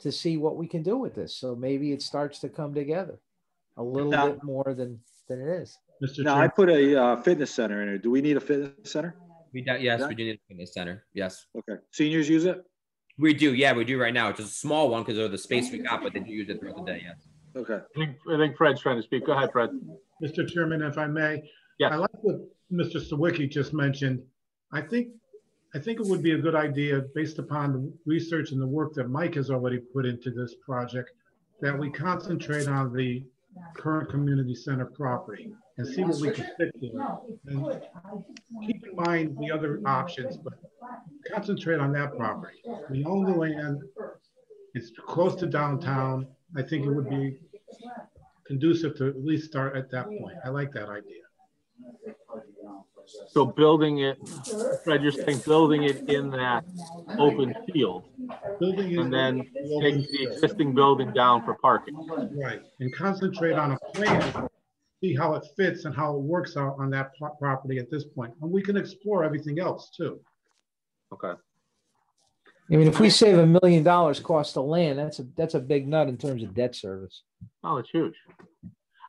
to see what we can do with this. So maybe it starts to come together a little Now- bit more than than it is. Mr. Now, I put a uh, fitness center in there. Do we need a fitness center? We do, yes, Yeah. we do need a fitness center. Yes, Okay. Seniors use it? we do. Yeah, we do right now. It's just a small one because of the space we got, but they do use it throughout the day. Yes. Okay. I think, I think Fred's trying to speak. Go ahead, Fred. Mr. Chairman, if I may. Yes. I like what Mr. Sawicki just mentioned. I think, I think it would be a good idea, based upon the research and the work that Mike has already put into this project, that we concentrate on the current community center property and see what we can fit there. And keep in mind the other options, but concentrate on that property. We own the land. It's close to downtown. I think it would be conducive to at least start at that point. I like that idea. So building it, Fred, you're saying building it in that open field Building and then open take the space. existing building down for parking. Right, and concentrate on a plan, see how it fits and how it works out on that pro- property at this point. And we can explore everything else too. Okay. I mean, if we save a million dollars cost of land, that's a that's a big nut in terms of debt service. Oh, it's huge.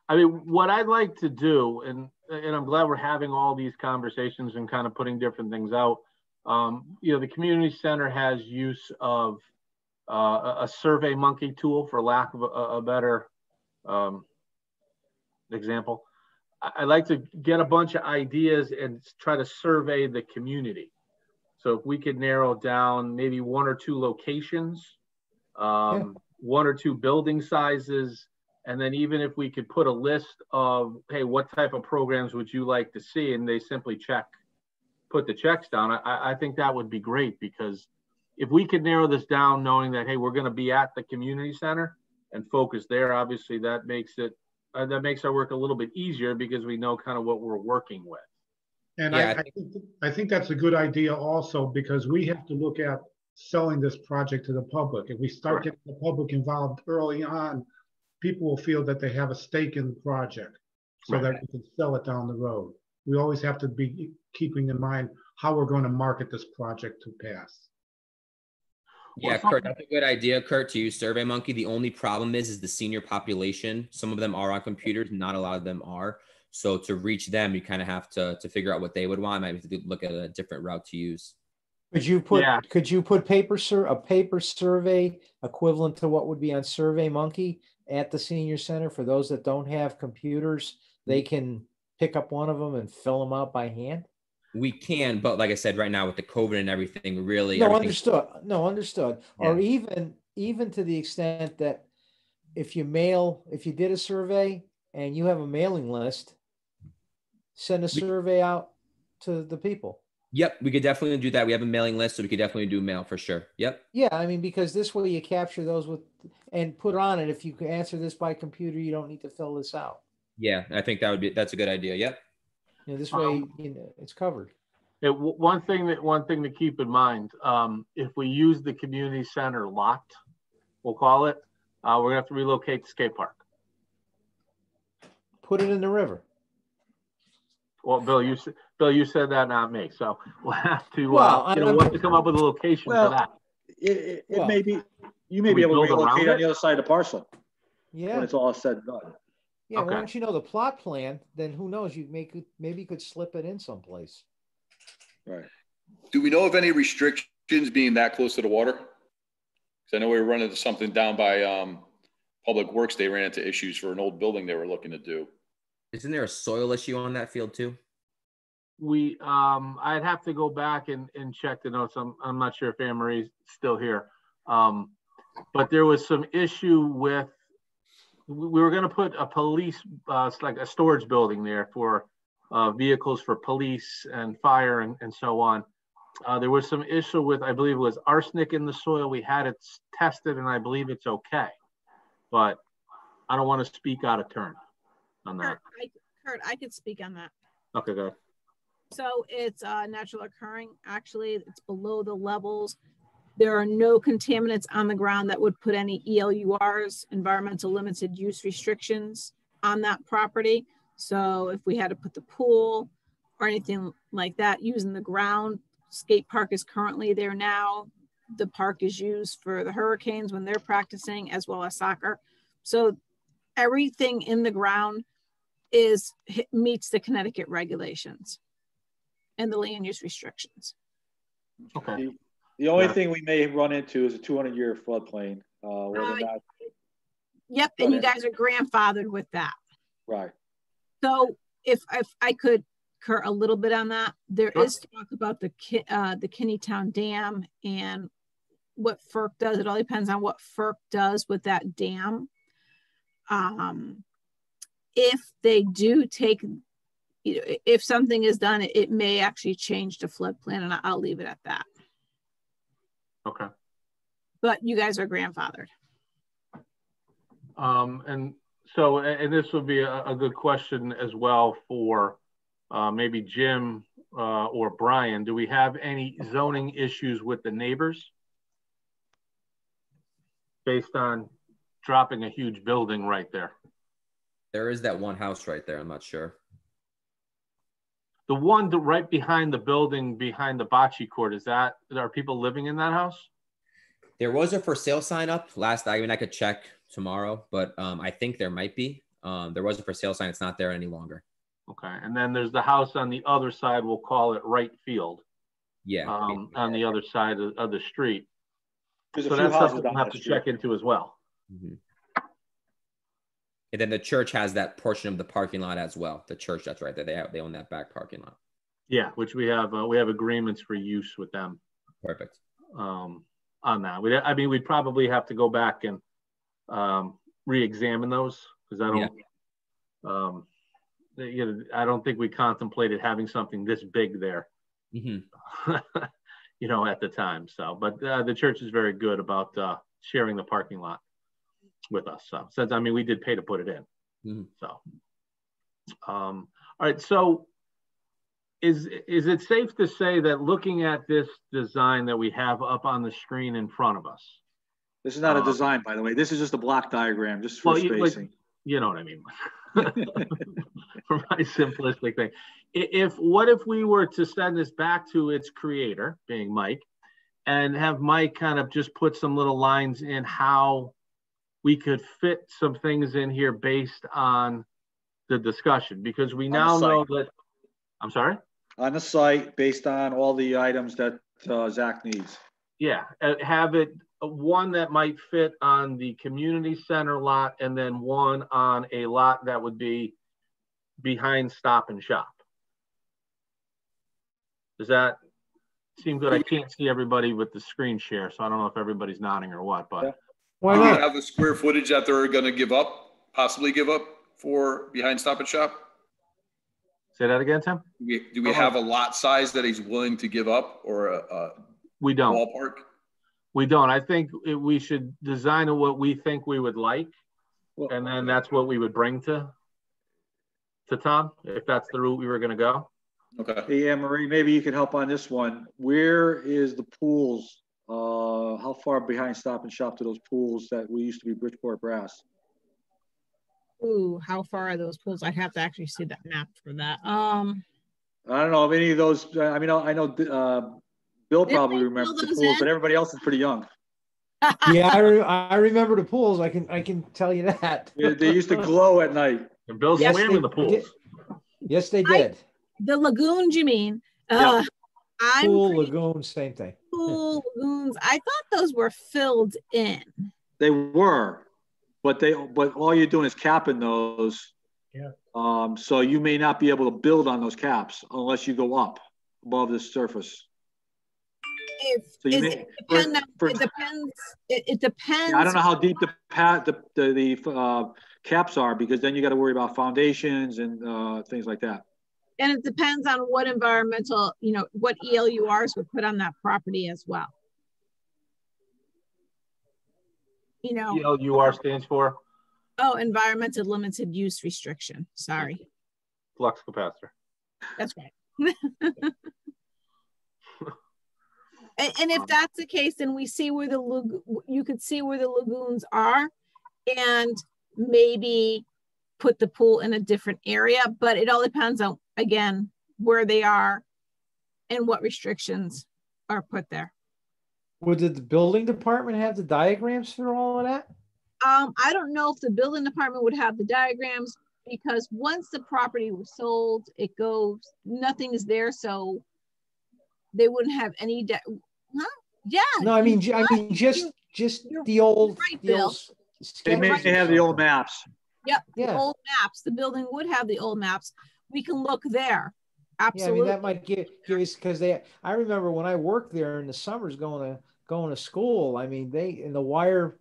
I mean, what I'd like to do, and and I'm glad we're having all these conversations and kind of putting different things out. Um, you know, the community center has use of uh, a- Survey Monkey tool, for lack of a, a better um, example. I- like to get a bunch of ideas and try to survey the community. So if we could narrow down maybe one or two locations, um, one or two building sizes, and then even if we could put a list of, hey, what type of programs would you like to see? And they simply check, put the checks down. I, I think that would be great because if we could narrow this down, knowing that, hey, we're going to be at the community center and focus there, obviously that makes it, uh, that makes our work a little bit easier because we know kind of what we're working with. And Yeah, I, I I think, I think that's a good idea also because we have to look at selling this project to the public. If we start Correct. getting the public involved early on, people will feel that they have a stake in the project so that we can sell it down the road. We always have to be keeping in mind how we're going to market this project to pass. Yeah, Kurt, that's a good idea, Kurt, to use SurveyMonkey. The only problem is, is the senior population. Some of them are on computers, not a lot of them are. So to reach them, you kind of have to to figure out what they would want. Might have to look at a different route to use. Could you put Yeah. could you put paper sur a paper survey equivalent to what would be on Survey Monkey at the senior center for those that don't have computers? Mm-hmm. They can pick up one of them and fill them out by hand. We can, but like I said, right now with the COVID and everything, really, No, understood. No, understood. Or even even to the extent that if you mail, if you did a survey and you have a mailing list, send a survey out to the people. Yep, we could definitely do that. We have a mailing list, so we could definitely do mail for sure. Yep. Yeah, I mean, because this way you capture those with, and put on it, if you can answer this by computer, you don't need to fill this out. Yeah, I think that would be that's a good idea. Yep. You know, this way, Um, you know, it's covered. It, one thing that, one thing to keep in mind, um, if we use the community center lot, we'll call it, uh, we're gonna have to relocate the skate park. Put it in the river. Well, Bill, you, Bill, you said that, not me, so <laughs> we'll have to, Well, uh, you know, I'm- we'll have to come up with a location for that. It, it, it Well- may be, you may be able to build relocate on the other side of the parcel Yeah, when it's all said and done. yeah. okay. Once you know the plot plan, then who knows? You make maybe you could slip it in someplace. Right. Do we know of any restrictions being that close to the water? Because I know we were running into something down by um, Public Works. They ran into issues for an old building they were looking to do. Isn't there a soil issue on that field too? We, um, I'd have to go back and, and check the notes. I'm, I'm not sure if Anne Marie's still here. Um, but there was some issue with, we we were gonna put a police, uh, like a storage building there for, uh, vehicles for police and fire and, and so on. Uh, there was some issue with, I believe it was arsenic in the soil. We had it tested and I believe it's okay. But I don't want to speak out of turn on that. Kurt, I, Kurt, I could speak on that. Okay, good. So it's uh, natural occurring. Actually, it's below the levels. There are no contaminants on the ground that would put any ELURs, environmental limited use restrictions, on that property. So if we had to put the pool or anything like that using the ground, skate park is currently there now. The park is used for the Hurricanes when they're practicing as well as soccer. So everything in the ground is meets the Connecticut regulations and the land use restrictions. Okay. The, the only Yeah. thing we may run into is a two hundred year floodplain, uh, Uh, not, Yep, and you guys are grandfathered with that. right. So if if I could cur a little bit on that, there Sure. is talk about the Ki- uh the Kinneytown Dam and what FERC does. It all depends on what FERC does with that dam. Um, if they do take, you know, if something is done, it, may actually change the flood plan, and I'll leave it at that. Okay. But you guys are grandfathered. Um, and so, and this would be a, a good question as well for, uh, maybe Jim, uh, or Brian. Do we have any zoning issues with the neighbors? Based on dropping a huge building right there? There is that one house right there. I'm not sure. The one that right behind the building, behind the bocce court, is that, are people living in that house? There was a for sale sign up last. I mean, I could check tomorrow, but um, I think there might be. Um, there was a for sale sign. It's not there any longer. Okay, and then there's the house on the other side, we'll call it right field, Yeah. um, on the other side of, of the street. There's a So few that's houses something down we'll have to street. check into as well. Mhm. And then the church has that portion of the parking lot as well. The church that's right there. They have, they own that back parking lot. Yeah, which we have, uh, we have agreements for use with them, Perfect. um, on that. We, I mean, we'd probably have to go back and, um, re-examine those, because I don't, um, you know, I don't think we contemplated having something this big there, hmm <laughs> you know, at the time, so, but, uh, the church is very good about, uh, sharing the parking lot with us, so, since, I mean, we did pay to put it in, Mhm. so. Um, all right, so is, is it safe to say that looking at this design that we have up on the screen in front of us, This is not a Uh, design, by the way. This is just a block diagram, just for Well, you- like- you know what I mean? <laughs> <laughs> For my simplistic thing. If, what if we were to send this back to its creator, being Mike, and have Mike kind of just put some little lines in how we could fit some things in here based on the discussion, because we On now know that, I'm sorry? On the site, based on all the items that uh, Zach needs. Yeah, uh, have it, uh, one that might fit on the community center lot and then one on a lot that would be behind Stop and Shop. Does that seem good? I can't see everybody with the screen share, so I don't know if everybody's nodding or what, but Why Do we not? have the square footage that they're gonna give up, possibly give up for behind Stop and Shop? Say that again, Tim? Do we, do we have a lot size that he's willing to give up or a, a We don't. ballpark? We don't. I think it- we should design what we think we would like, Well, and then that's what we would bring to to Tom, if that's the route we were gonna go. Okay. Hey, Anne Marie, maybe you can help on this one. Where is the pools? Uh, how far behind Stop and Shop to those pools that we used to be Bridgeport Brass? Ooh, how far are those pools? I'd have to actually see that map for that. Um, I don't know if any of those, I mean, I know, uh, Bill probably remembers the fill those pools, but everybody else is pretty young. <laughs> Yeah, I, re- I remember the pools. I can I can tell you that. They, they used to glow at night. And Bill Yes, swam they in the pools. did. Yes, they I- did. the lagoons, you mean? Yeah. Uh, I'm Pool, pretty lagoon, same thing. <laughs> pool lagoons. I thought those were filled in. They were, but they, but all you're doing is capping those. Yeah. Um, so you may not be able to build on those caps unless you go up above the surface. If So is may- it, depend, for- it depends. It, it depends. I don't know how deep the pat, the, the, the, uh, caps are because then you got to worry about foundations and, uh, things like that. And it depends on what environmental, you know, what ELURs were put on that property as well. You know, ELUR stands for oh, environmental limited use restriction. Sorry, flux capacitor. that's right. <laughs> and, and if um, that's the case, then we see where the you could see where the lagoons are, and maybe put the pool in a different area. But it all depends on again where they are and what restrictions are put there. Would the building department have the diagrams for all of that? Um, I don't know if the building department would have the diagrams because once the property was sold, it goes, nothing is there, so they wouldn't have any, di- huh? Yeah. No, I mean, ju- I mean, just just you're- the old. right, the old They may sketches or have the old maps. Yep, the Yeah. old maps, the building would have the old maps. We can look there. Yeah, I Absolutely. mean that might give give us because they. I remember when I worked there in the summers going to going to school. I mean they in the wire,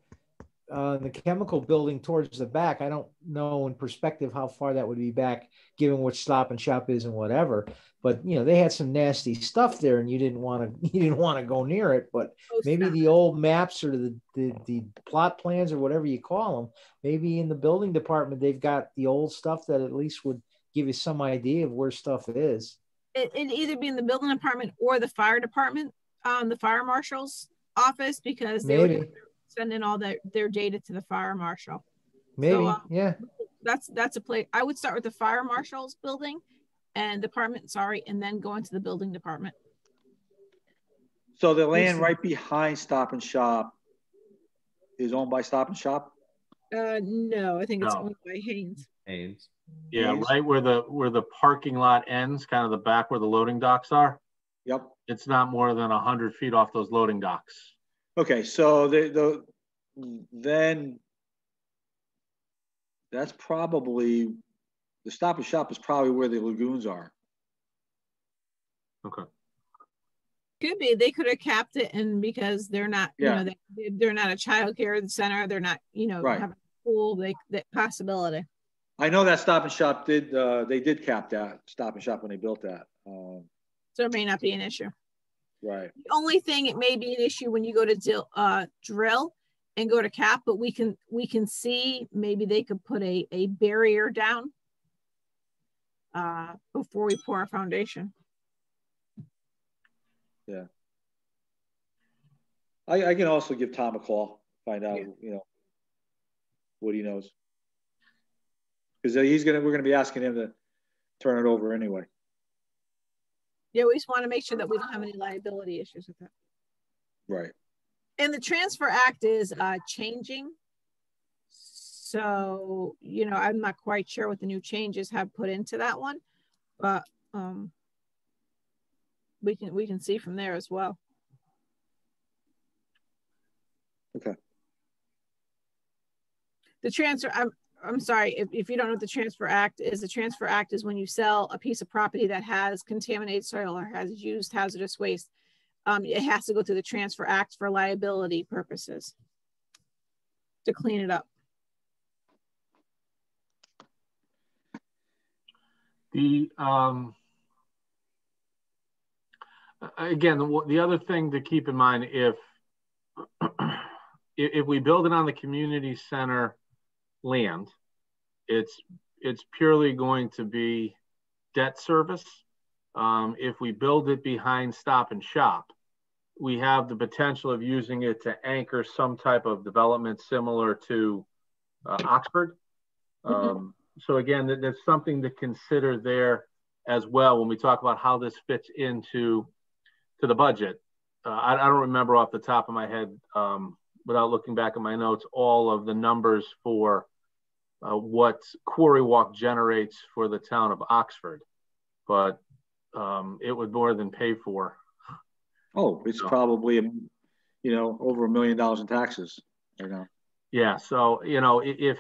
uh, the chemical building towards the back. I don't know in perspective how far that would be back, given what Stop and Shop is and whatever. But you know they had some nasty stuff there, and you didn't want to <laughs> you didn't want to go near it. But Oh, maybe the old maps or the, the the plot plans or whatever you call them. Maybe in the building department they've got the old stuff that at least would give you some idea of where stuff is. It, it'd either be in the building department or the fire department, um, the fire marshal's office, because they Maybe. would send in all their, their data to the fire marshal. Maybe, uh, yeah. That's, that's a place, I would start with the fire marshal's building and department, sorry, and then go into the building department. So the land right behind Stop and Shop is owned by Stop and Shop? Uh, no, I think it's No. owned by Haynes. Haynes. Yeah, Yes. right where the where the parking lot ends, kind of the back where the loading docks are. Yep. It's not more than hundred feet off those loading docks. Okay, so the, the, then that's probably, the Stop and Shop is probably where the lagoons are. Okay. Could be, they could have capped it and because they're not, you Yeah. know, they, they're not a childcare center, they're not, you know, Right. have a pool, they, that possibility. I know that Stop and Shop did, uh, they did cap that, Stop and Shop when they built that. Um, So it may not be an issue. right. The only thing, it may be an issue when you go to drill, uh, drill and go to cap, but we can, we can see, maybe they could put a, a barrier down uh, before we pour our foundation. Yeah. I, I can also give Tom a call, find out, Yeah. you know, what he knows. Because he's gonna, we're gonna be asking him to turn it over anyway. Yeah, we just want to make sure that we don't have any liability issues with that. Right. And the transfer act is uh, changing. So, you know, I'm not quite sure what the new changes have put into that one, but um, we can, we can see from there as well. Okay. The transfer, I'm, I'm sorry, if, if you don't know what the transfer act is, the transfer act is when you sell a piece of property that has contaminated soil or has used hazardous waste. Um, it has to go through the transfer act for liability purposes to clean it up. The, um, again, the, the other thing to keep in mind, if, <clears throat> if we build it on the community center land, it's, it's purely going to be debt service. Um, if we build it behind stop and shop, we have the potential of using it to anchor some type of development similar to uh, Oxford. Um, so again, there's something to consider there as well when we talk about how this fits into to the budget. Uh, I, I, don't remember off the top of my head, um, without looking back at my notes, all of the numbers for uh, what Quarry Walk generates for the town of Oxford, but um, it would more than pay for. Oh, it's so. probably, you know, over a million dollars in taxes right now. Yeah. So, you know, if,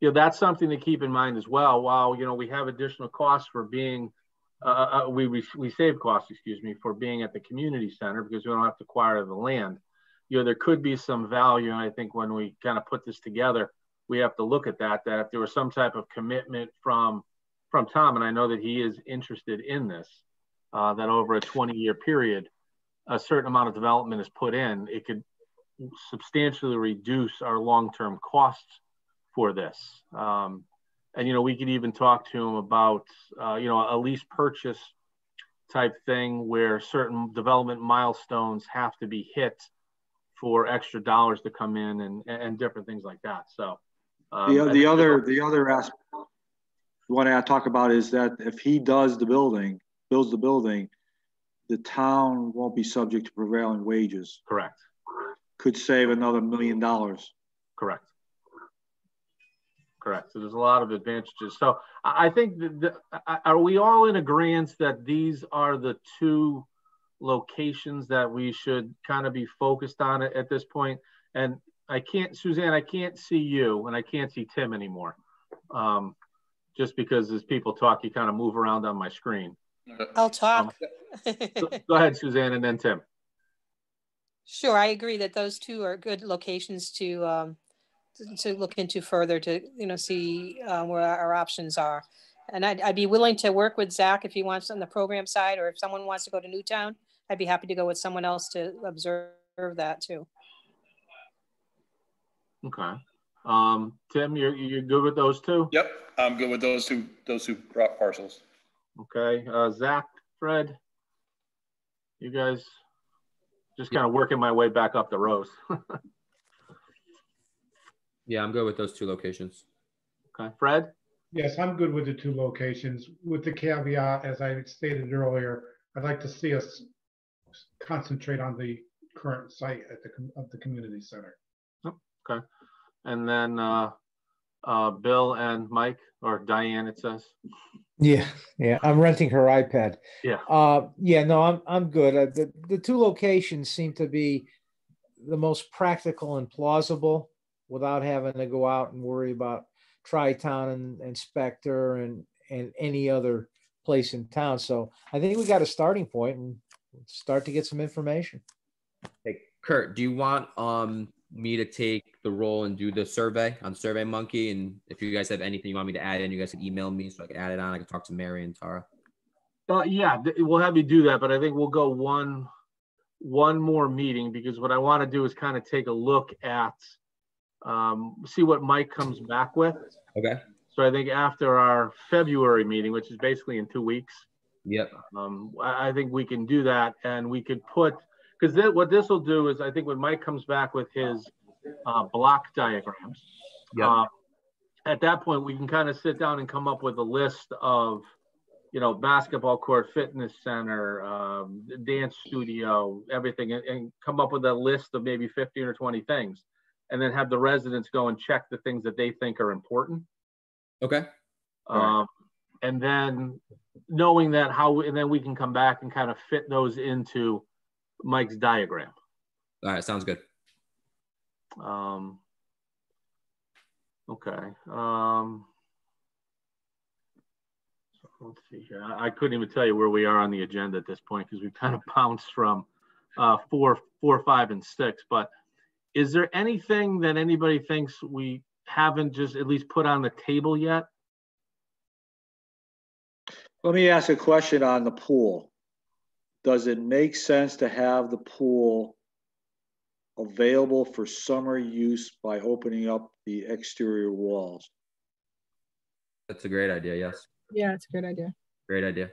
you know, that's something to keep in mind as well. While, you know, we have additional costs for being, uh, uh, uh we, we, we save costs, excuse me, for being at the community center because we don't have to acquire the land. You know, there could be some value. And I think when we kind of put this together, we have to look at that, that if there was some type of commitment from, from Tom, and I know that he is interested in this, uh, that over a 20 year period, a certain amount of development is put in, it could substantially reduce our long-term costs for this. Um, and you know, we could even talk to him about uh, you know a lease purchase type thing where certain development milestones have to be hit for extra dollars to come in and and different things like that. So um, the the other the other aspect what I talk about is that if he does the building, builds the building, the town won't be subject to prevailing wages. Correct could save another million dollars. Correct. Correct. So there's a lot of advantages. So I think that are we all in agreement that these are the two locations that we should kind of be focused on at this point? And I can't, Suzanne, I can't see you and I can't see Tim anymore. Um, just because as people talk, you kind of move around on my screen. I'll talk. Um, go ahead, Suzanne, and then Tim. Sure, I agree that those two are good locations to um, to, look into further to you know see uh, where our options are. And I'd, I'd be willing to work with Zach if he wants on the program side, or if someone wants to go to Newtown, I'd be happy to go with someone else to observe that too. Okay. Um, Tim, you're you're good with those two? Yep, I'm good with those two those two parcels. Okay. Uh, Zach, Fred, you guys just kind of working my way back up the rows. <laughs> yeah, I'm good with those two locations. Okay, Fred? Yes, I'm good with the two locations with the caveat, as I stated earlier, I'd like to see us concentrate on the current site at the of the community center. Okay. And then uh, uh, Bill and Mike, or Diane, it says. Yeah, yeah. I'm renting her iPad. Yeah. Uh, yeah. No, I'm I'm good. Uh, the the two locations seem to be the most practical and plausible without having to go out and worry about Tri-Town and, and Specter and and any other place in town. So I think we got a starting point and start to get some information. Hey, Kurt, do you want um me to take the role and do the survey on Survey Monkey. And if you guys have anything you want me to add in, you guys can email me so I can add it on. I can talk to Mary and Tara. Uh, yeah, we'll have you do that, but I think we'll go one one more meeting because what I want to do is kind of take a look at um, see what Mike comes back with. Okay. So I think after our February meeting, which is basically in two weeks. Yep. Um, I, I think we can do that, and we could put because what this will do is I think when Mike comes back with his uh, block diagrams, yep. uh, at that point we can kind of sit down and come up with a list of, you know, basketball court, fitness center, um, dance studio, everything, and, and come up with a list of maybe 15 or 20 things, and then have the residents go and check the things that they think are important. Okay. Um, and then knowing that how, and then we can come back and kind of fit those into Mike's diagram. All right, sounds good. Um, okay. Um, so let's see here. I couldn't even tell you where we are on the agenda at this point because we've kind of <laughs> bounced from uh, four, four, five, and six. But is there anything that anybody thinks we haven't just at least put on the table yet? Let me ask a question on the pool. Does it make sense to have the pool available for summer use by opening up the exterior walls? That's a great idea. Yes. Yeah, it's a great idea. Great idea.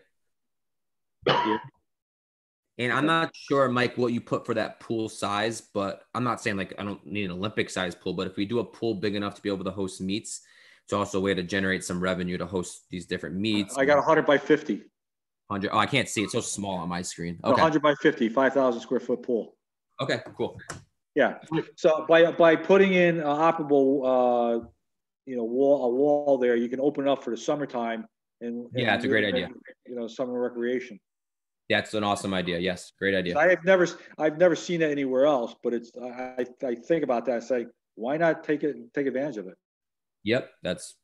And I'm not sure, Mike, what you put for that pool size, but I'm not saying like I don't need an Olympic size pool, but if we do a pool big enough to be able to host meets, it's also a way to generate some revenue to host these different meets. I got 100 by 50. 100. Oh, I can't see. It's so small on my screen. Okay. 100 by 50, 5,000 square foot pool. Okay, cool. Yeah. So by by putting in an operable, uh, you know, wall a wall there, you can open it up for the summertime and Yeah, it's a great idea. You know, summer recreation. That's an awesome idea. Yes, great idea. I have never I've never seen it anywhere else, but it's I I I think about that. and Say why not take it take advantage of it? Yep, that's.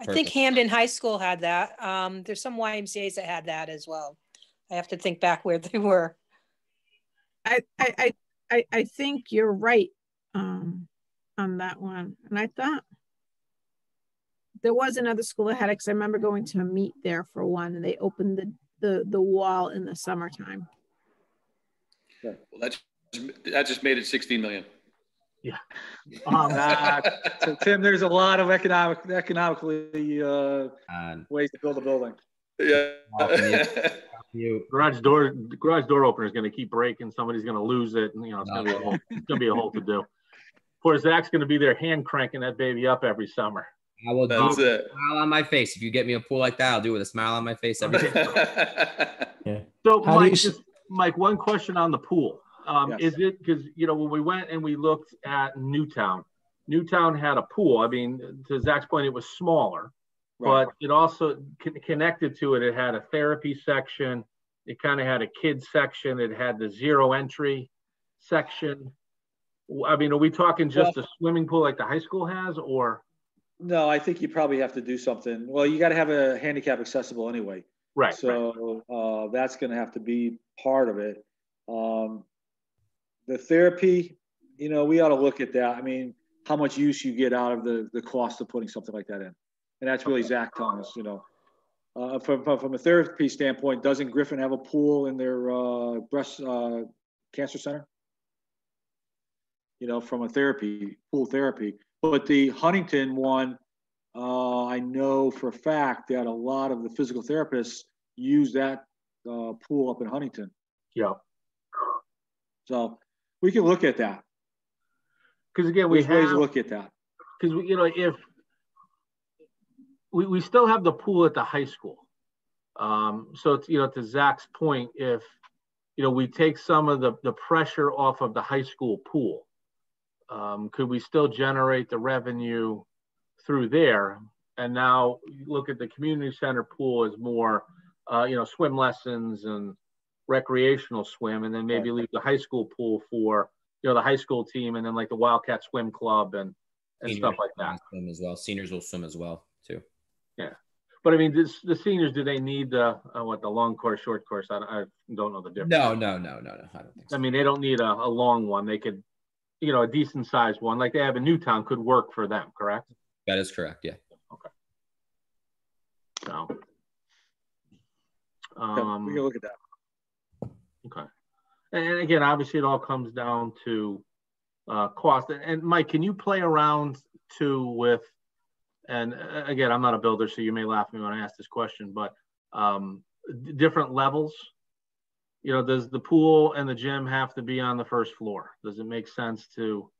I think. Hamden High School had that. Um, there's some YMCA's that had that as well. I have to think back where they were. I, I, I, I, I think you're right um, on that one. And I thought there was another school that had it because I remember going to a meet there for one and they opened the, the, the wall in the summertime. Well, that's, that just made it 16 million. Um, Nah, <laughs> so Tim, there's a lot of economic economically uh, ways to build a building. Yeah. you, garage door, the garage door opener is gonna keep breaking, somebody's gonna lose it, and you know, it's gonna be a whole, it's gonna be a whole to do. Poor Zach's gonna be there hand cranking that baby up every summer. I will do That's a it. smile on my face. If you get me a pool like that, I'll do it with a smile on my face every <laughs> day. So How do you just, Mike, one question on the pool. Um, Yes. is it, because, you know, when we went and we looked at Newtown, Newtown had a pool. I mean, to Zach's point, it was smaller, Right. but it also con- connected to it. It had a therapy section. It kind of had a kids section. It had the zero entry section. I mean, are we talking just a swimming pool like the high school has or? No, I think you probably have to do something. Well, you got to have a handicap accessible anyway. Right, right. So uh, that's going to have to be part of it. Um, the therapy, you know, we ought to look at that. I mean, how much use you get out of the the cost of putting something like that in, and that's really Zach Thomas. You know, uh, from, from from a therapy standpoint, doesn't Griffin have a pool in their uh, breast uh, cancer center? You know, from a therapy pool therapy, but the Huntington one, uh, I know for a fact that a lot of the physical therapists use that uh, pool up in Huntington. Yeah. So we can look at that. Because again, we There's ways to look at that. because you know if we, we still have the pool at the high school um, so it's, you know to zach's point if you know we take some of the, the pressure off of the high school pool um, could we still generate the revenue through there and now you look at the community center pool as more uh, you know swim lessons and recreational swim and then maybe leave the high school pool for you know the high school team and then like the wildcat swim club and and Seniors stuff like that Swim as well. Seniors will swim as well too. Yeah, but I mean, this, the seniors, do they need the, uh, what, the long course, short course? I, I don't know the difference. No, no, no, no, no. I don't think so. I mean, they don't need a, a long one. They could, you know, a decent sized one like they have in Newtown could work for them, correct? that is correct. Yeah. So. Okay, Um, we can look at that. Okay. And again, obviously it all comes down to uh, cost. And- And Mike, can you play around too with, and uh, again, I'm not a builder, so you may laugh at me when I ask this question, but um, different levels. You know, does the pool and the gym have to be on the first floor? Does it make sense to,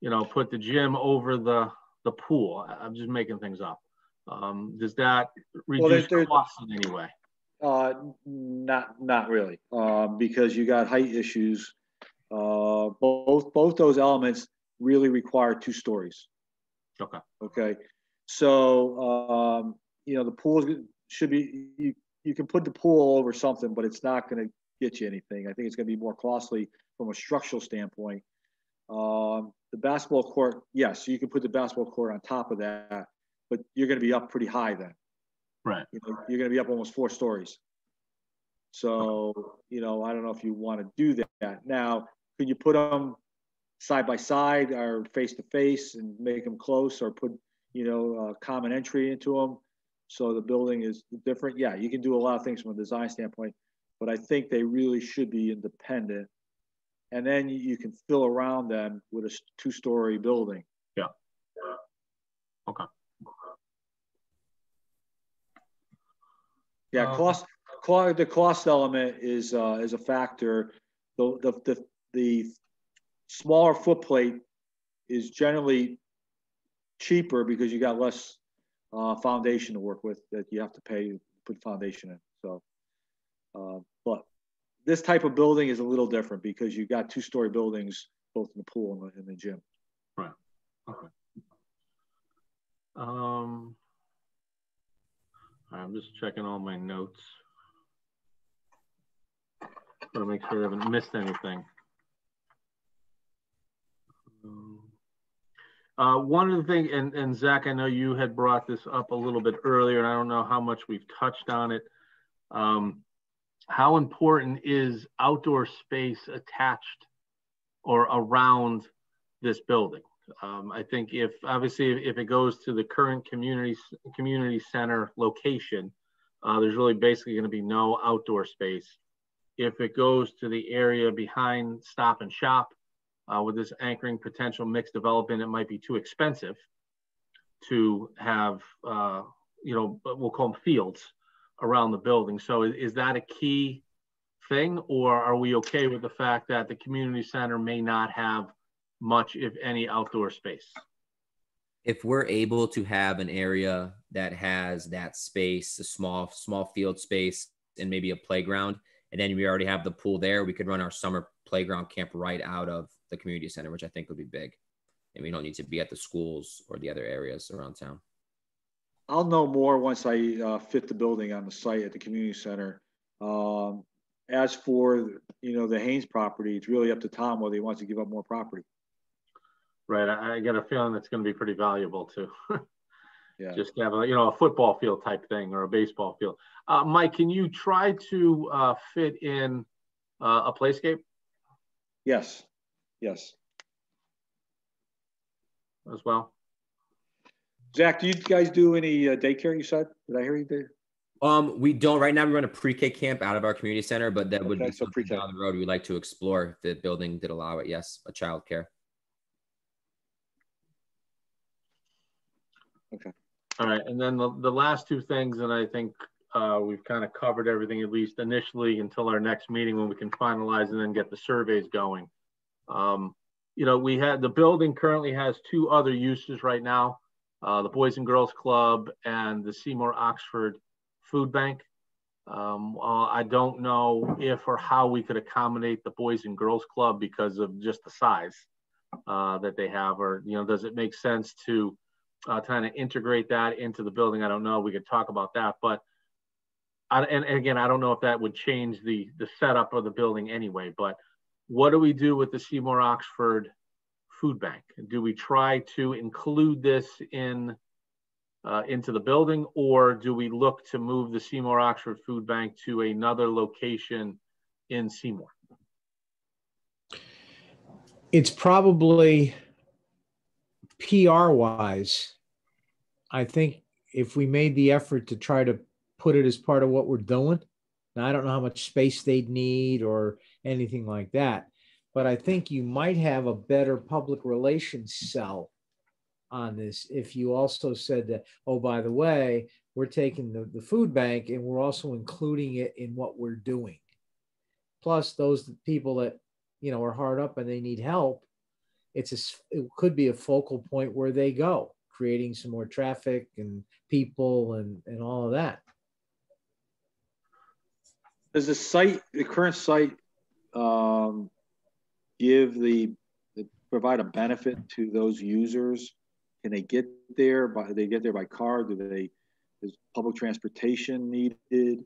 you know, put the gym over the the pool? I'm just making things up. Um, does that Well, reduce there- costs in any way? Uh, not, not really, um, because you got height issues. Uh, both, both those elements really require two stories. Okay. Okay. So, um, you know, the pool should be, you, you can put the pool over something, but it's not going to get you anything. I think it's going to be more costly from a structural standpoint. Um, the basketball court, yes, you can put the basketball court on top of that, but you're going to be up pretty high then. Right. You know, you're going to be up almost four stories. So, you know, I don't know if you want to do that. Now, could you put them side by side or face to face and make them close or put, you know, a common entry into them? So the building is different. Yeah, you can do a lot of things from a design standpoint, but I think they really should be independent. And then you- you can fill around them with a two-story building. Yeah. Okay. Yeah, Um, cost, cost, the cost element is, uh, is a factor. The, the, the, the smaller footplate is generally cheaper because you got less, uh, foundation to work with that you have to pay, to put foundation in, so. Uh, but this type of building is a little different because you've got two-story buildings, both in the pool and the, and the gym. Right. Okay. Um, I'm just checking all my notes. Want to make sure I haven't missed anything. Uh, one of the things, and, and Zach, I know you had brought this up a little bit earlier, and I don't know how much we've touched on it. Um, how important is outdoor space attached or around this building? Um, I think if obviously if it goes to the current community community center location, uh, there's really basically going to be no outdoor space. If it goes to the area behind Stop and Shop, uh, with this anchoring potential mixed development, it might be too expensive to have, uh, you know, we'll call them fields around the building. So is, is that a key thing, or are we okay with the fact that the community center may not have much, if any, outdoor space? if we're able to have an area that has that space, a small small field space, and maybe a playground, and then we already have the pool there, we could run our summer playground camp right out of the community center, which I think would be big. And we don't need to be at the schools or the other areas around town. I'll know more once I uh, fit the building on the site at the community center. Um, as for you know the Haynes property, it's really up to Tom whether he wants to give up more property. Right, I, I get a feeling it's going to be pretty valuable too. <laughs> Yeah. Just have a, you know, a football field type thing or a baseball field. Uh, Mike, can you try to uh, fit in uh, a playscape Yes. Yes. as well? Zach, do you guys do any uh, daycare? You said? Did I hear you there? Um, we don't right now. We run a pre-K camp out of our community center, but that would be so pre-K. down the road we'd like to explore if the building did allow it. Yes, a child care. All right, and then the, the last two things, and I think uh, we've kind of covered everything at least initially until our next meeting when we can finalize and then get the surveys going. Um, you know, we had the building currently has two other uses right now, uh, the Boys and Girls Club and the Seymour Oxford Food Bank. Um, uh, I don't know if or how we could accommodate the Boys and Girls Club because of just the size uh, that they have, or you know, does it make sense to uh, trying to integrate that into the building. I don't know. We could talk about that, but I, and, again, I don't know if that would change the the setup of the building anyway. But what do we do with the Seymour Oxford Food Bank? Do we try to include this in uh, into the building, or do we look to move the Seymour Oxford Food Bank to another location in Seymour? It's probably PR wise, I think if we made the effort to try to put it as part of what we're doing, now I don't know how much space they'd need or anything like that, but I think you might have a better public relations sell on this if you also said that, oh, by the way, we're taking the, the food bank and we're also including it in what we're doing. Plus, those people that you know are hard up and they need help, it's a it could be a focal point where they go, creating some more traffic and people and and all of that. Does the site, the current site, um, give the, the- provide a benefit to those users? Can they get there by, they get there by car? Do they, is public transportation needed?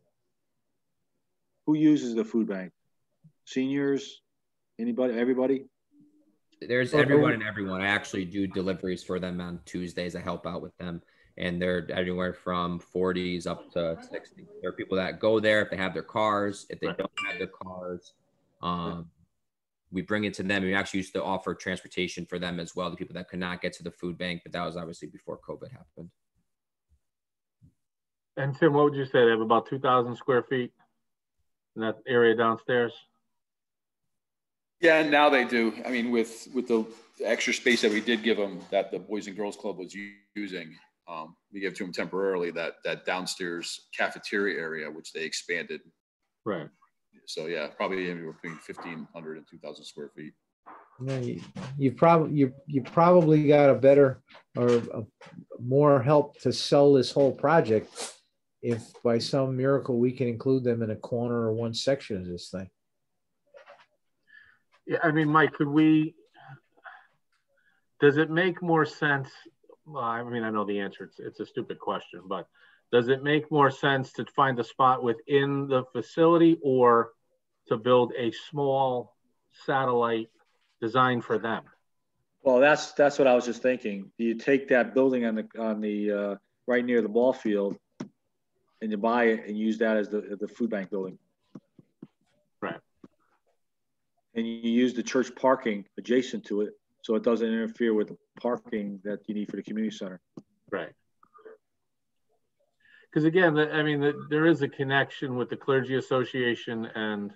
Who uses the food bank? Seniors? Anybody, everybody? There's Or- or- everyone and everyone. I actually do deliveries for them on Tuesdays. I help out with them, and they're anywhere from 40s up to 60. There are people that go there if they have their cars. If they don't have their cars, um, we bring it to them. We actually used to offer transportation for them as well. The people that could not get to the food bank, but that was obviously before COVID happened. And Tim, what would you say? They have about 2,000 square feet in that area downstairs? Yeah, and now they do. I mean, with with the extra space that we did give them, that the Boys and Girls Club was using, um, we gave to them temporarily that that downstairs cafeteria area, which they expanded. Right. So yeah, probably anywhere between 1,500 and 2,000 square feet. Yeah, you, you probably you you probably got a better or a, more help to sell this whole project if by some miracle we can include them in a corner or one section of this thing. I mean, Mike, could we? Does it make more sense? Well, I mean, I know the answer. It's it's a stupid question, but does it make more sense to find a spot within the facility or to build a small satellite designed for them? Well, that's that's what I was just thinking. Do you take that building on the on the uh, right near the ball field, and you buy it and use that as the the food bank building? Right. And you use the church parking adjacent to it, so it doesn't interfere with the parking that you need for the community center. Right. Because again, I mean, the, there is a connection with the clergy association and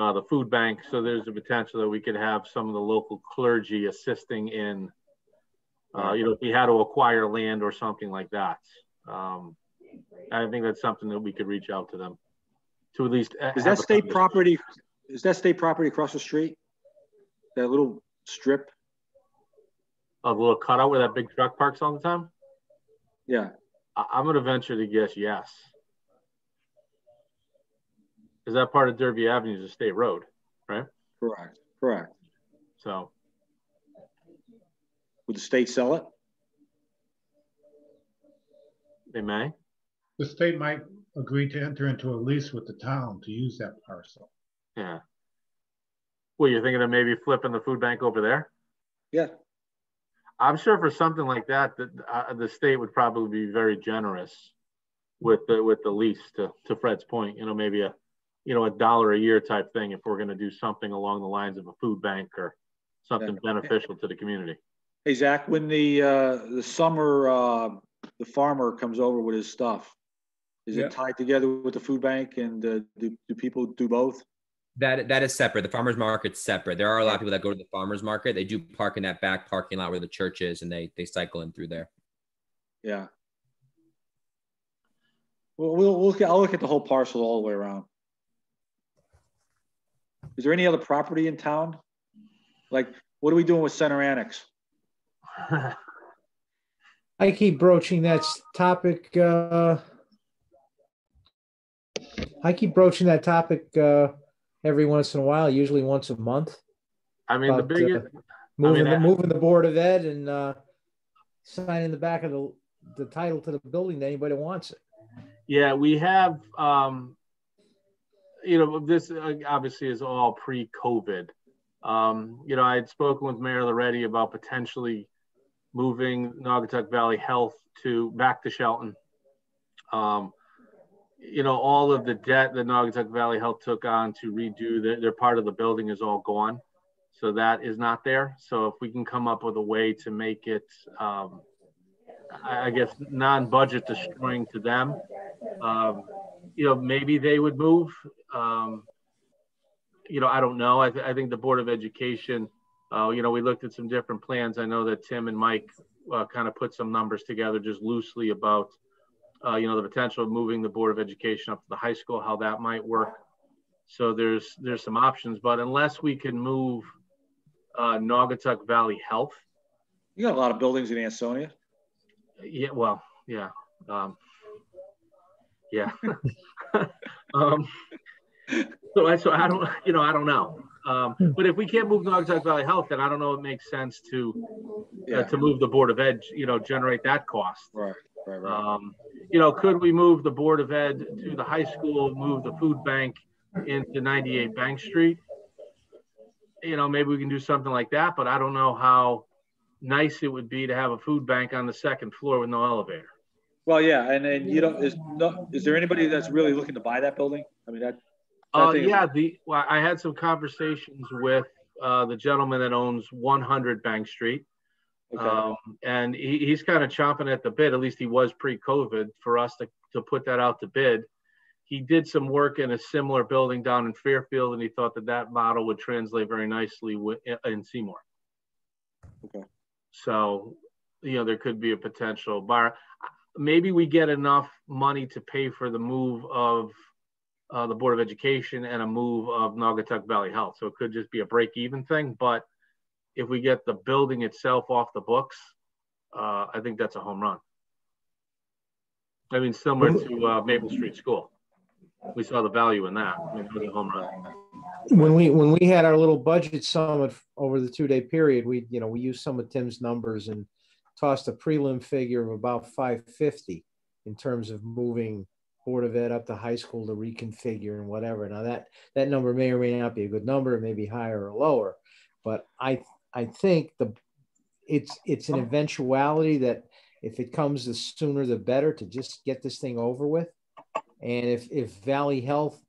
uh, the food bank. So there's a potential that we could have some of the local clergy assisting in, uh, you know, if we had to acquire land or something like that. Um, I think that's something that we could reach out to them to at least. Is that state property? Is that state property across the street? That little strip? A little cutout where that big truck parks all the time? Yeah. I- I'm going to venture to guess yes. Is that part of Derby Avenue is a state road, right? Correct. Correct. So Would the state sell it? they may. The state might agree to enter into a lease with the town to use that parcel. Yeah. Well, you're thinking of maybe flipping the food bank over there? Yeah. I'm sure for something like that, that uh, the state would probably be very generous with the with the lease. To to Fred's point, you know, maybe a you know a dollar a year type thing if we're going to do something along the lines of a food bank or something Yeah. beneficial to the community. Hey, Zach, when the, uh, the summer, uh, the farmer comes over with his stuff, is Yeah. it tied together with the food bank and, uh, do, do people do both? That that is separate. The farmers market's separate. There are a lot of people that go to the farmers market. They do park in that back parking lot where the church is, and they they cycle in through there. Yeah. Well, we'll, we'll, look at- I'll look at the whole parcel all the way around. Is there any other property in town? Like, what are we doing with Center Annex? <laughs> I keep broaching that topic. Uh, I keep broaching that topic uh, every once in a while, usually once a month. I mean, the But, uh, biggest, Moving, mean, the, I- moving the board of ed and uh, signing the back of the the title to the building to anybody wants it. Yeah, we have, um, you know, this uh, obviously is all pre-COVID. Um, you know, I had spoken with Mayor Lauretti about potentially moving Naugatuck Valley Health to back to Shelton. Um, you know, all of the debt that Naugatuck Valley Health took on to redo their, their part of the building is all gone. So that is not there. So if we can come up with a way to make it, um, I I guess, non-budget destroying to them, um, you know, maybe they would move. Um, you know, I don't know. I, th- I think the Board of Education, uh, you know, we looked at some different plans. I know that Tim and Mike uh, kind of put some numbers together just loosely about, uh, you know, the potential of moving the Board of Education up to the high school, how that might work. So there's there's some options, but unless we can move uh, Naugatuck Valley Health, You got a lot of buildings in Ansonia. yeah, well, yeah. Um, yeah. <laughs> um, so I, so I don't, you know, I don't know. Um, but if we can't move Naugatuck Valley Health, then I don't know it makes sense to, uh, to move the Board of Ed, you know, generate that cost. right, right, right. Um, you know, could we move the Board of Ed to the high school, move the food bank into 98 Bank Street? You know, maybe we can do something like that, but I don't know how nice it would be to have a food bank on the second floor with no elevator. Well, yeah, and then you don't, is, no, is there anybody that's really looking to buy that building? I mean, that. Uh, yeah, the, well, I had some conversations with, uh, the gentleman that owns one hundred Bank Street. Okay. Um, and he, he's kind of chomping at the bit, at least he was pre-COVID, for us to, to put that out to bid. He did some work in a similar building down in Fairfield, and he thought that that model would translate very nicely with, in Seymour. Okay. So, you know, there could be a potential bar. Maybe we get enough money to pay for the move of uh, the Board of Education and a move of Naugatuck Valley Health. So it could just be a break even thing. But if we get the building itself off the books, uh, I think that's a home run. I mean, similar to uh, Maple Street School. We saw the value in that. I mean, it was a home run. When we, when we had our little budget summit over the two day period, we, you know, we used some of Tim's numbers and tossed a prelim figure of about 550 in terms of moving Board of Ed up to high school to reconfigure and whatever. Now that, that number may or may not be a good number, it may be higher or lower, but I, I think the, it's, it's an eventuality that if it comes the sooner the better to just get this thing over with. And if, if Valley Health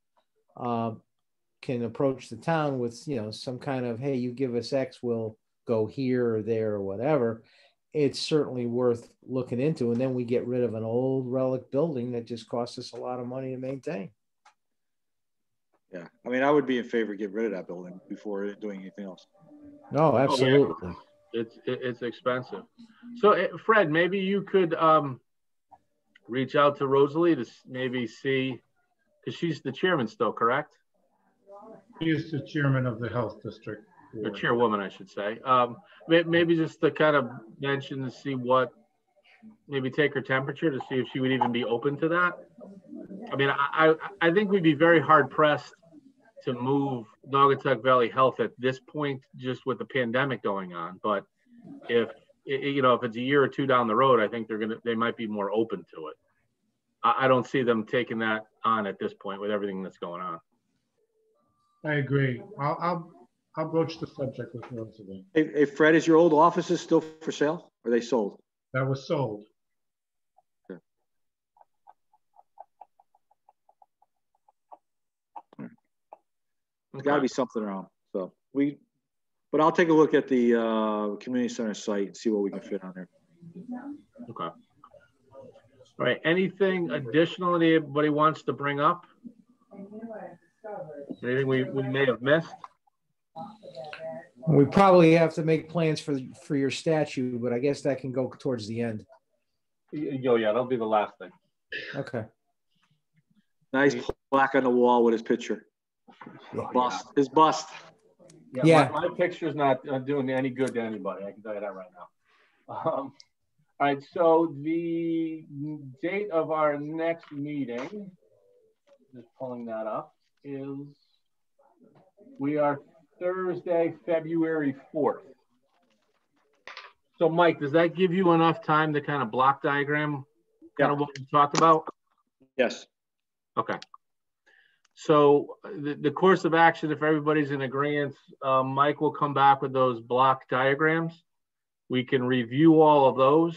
uh, can approach the town with, you know, some kind of, hey, you give us X, we'll go here or there or whatever, it's certainly worth looking into. And then we get rid of an old relic building that just costs us a lot of money to maintain. Yeah, I mean, I would be in favor of getting rid of that building before doing anything else. No, absolutely. It's, it- it's expensive. So eh, Fred, maybe you could um, reach out to Rosalie to maybe see, because she's the chairman still, correct? He is the chairman of the health district. Or chairwoman, I should say. Um, maybe just to kind of mention to see what, maybe take her temperature to see if she would even be open to that. I mean, I, I, I think we'd be very hard pressed to move Naugatuck Valley Health at this point, just with the pandemic going on. But if, i- i- you know, if it's a year or two down the road, I think they're gonna, they might be more open to it. I, I don't see them taking that on at this point with everything that's going on. I agree. I'll, I'll, I'll broach the subject with Rosalie. Hey, hey, Fred, is your old offices still for sale? Or are they sold? That was sold. There's gotta be something around, so we, but I'll take a look at the, uh, community center site and see what we can fit on there. Okay. All right, anything additional anybody wants to bring up? Anything we, we may have missed? We probably have to make plans for, for your statue, but I guess that can go towards the end. Yo, yeah, that'll be the last thing. Okay. Nice plaque on the wall with his picture. Bust, his bust. Yeah. My, my picture's not uh, doing any good to anybody. I can tell you that right now. Um, all right, so the date of our next meeting, just pulling that up, is we are Thursday, February 4th. So Mike, does that give you enough time to kind of block diagram, kind of what we talked about? Yes, Okay. So the, the course of action, if everybody's in agreement, uh, Mike will come back with those block diagrams. We can review all of those.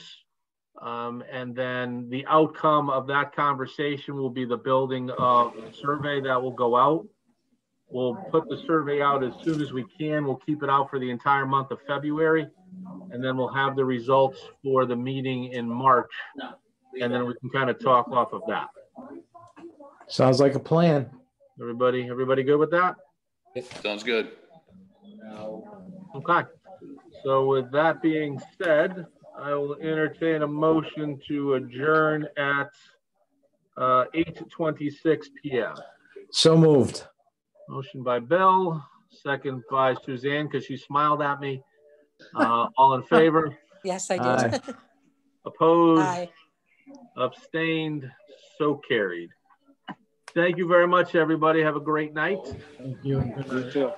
Um, and then the outcome of that conversation will be the building of a survey that will go out. We'll put the survey out as soon as we can. We'll keep it out for the entire month of February. And then we'll have the results for the meeting in March. And then we can kind of talk off of that. Sounds like a plan. Everybody, everybody good with that? Sounds good. Okay. So with that being said, I will entertain a motion to adjourn at uh, 8:26 PM. So moved. Motion by Bill, second by Suzanne, because she smiled at me. Uh, All in favor? <laughs> Yes, I Aye. did. <laughs> Opposed? Aye. Abstained? So carried. Thank you very much, everybody. Have a great night. Thank you.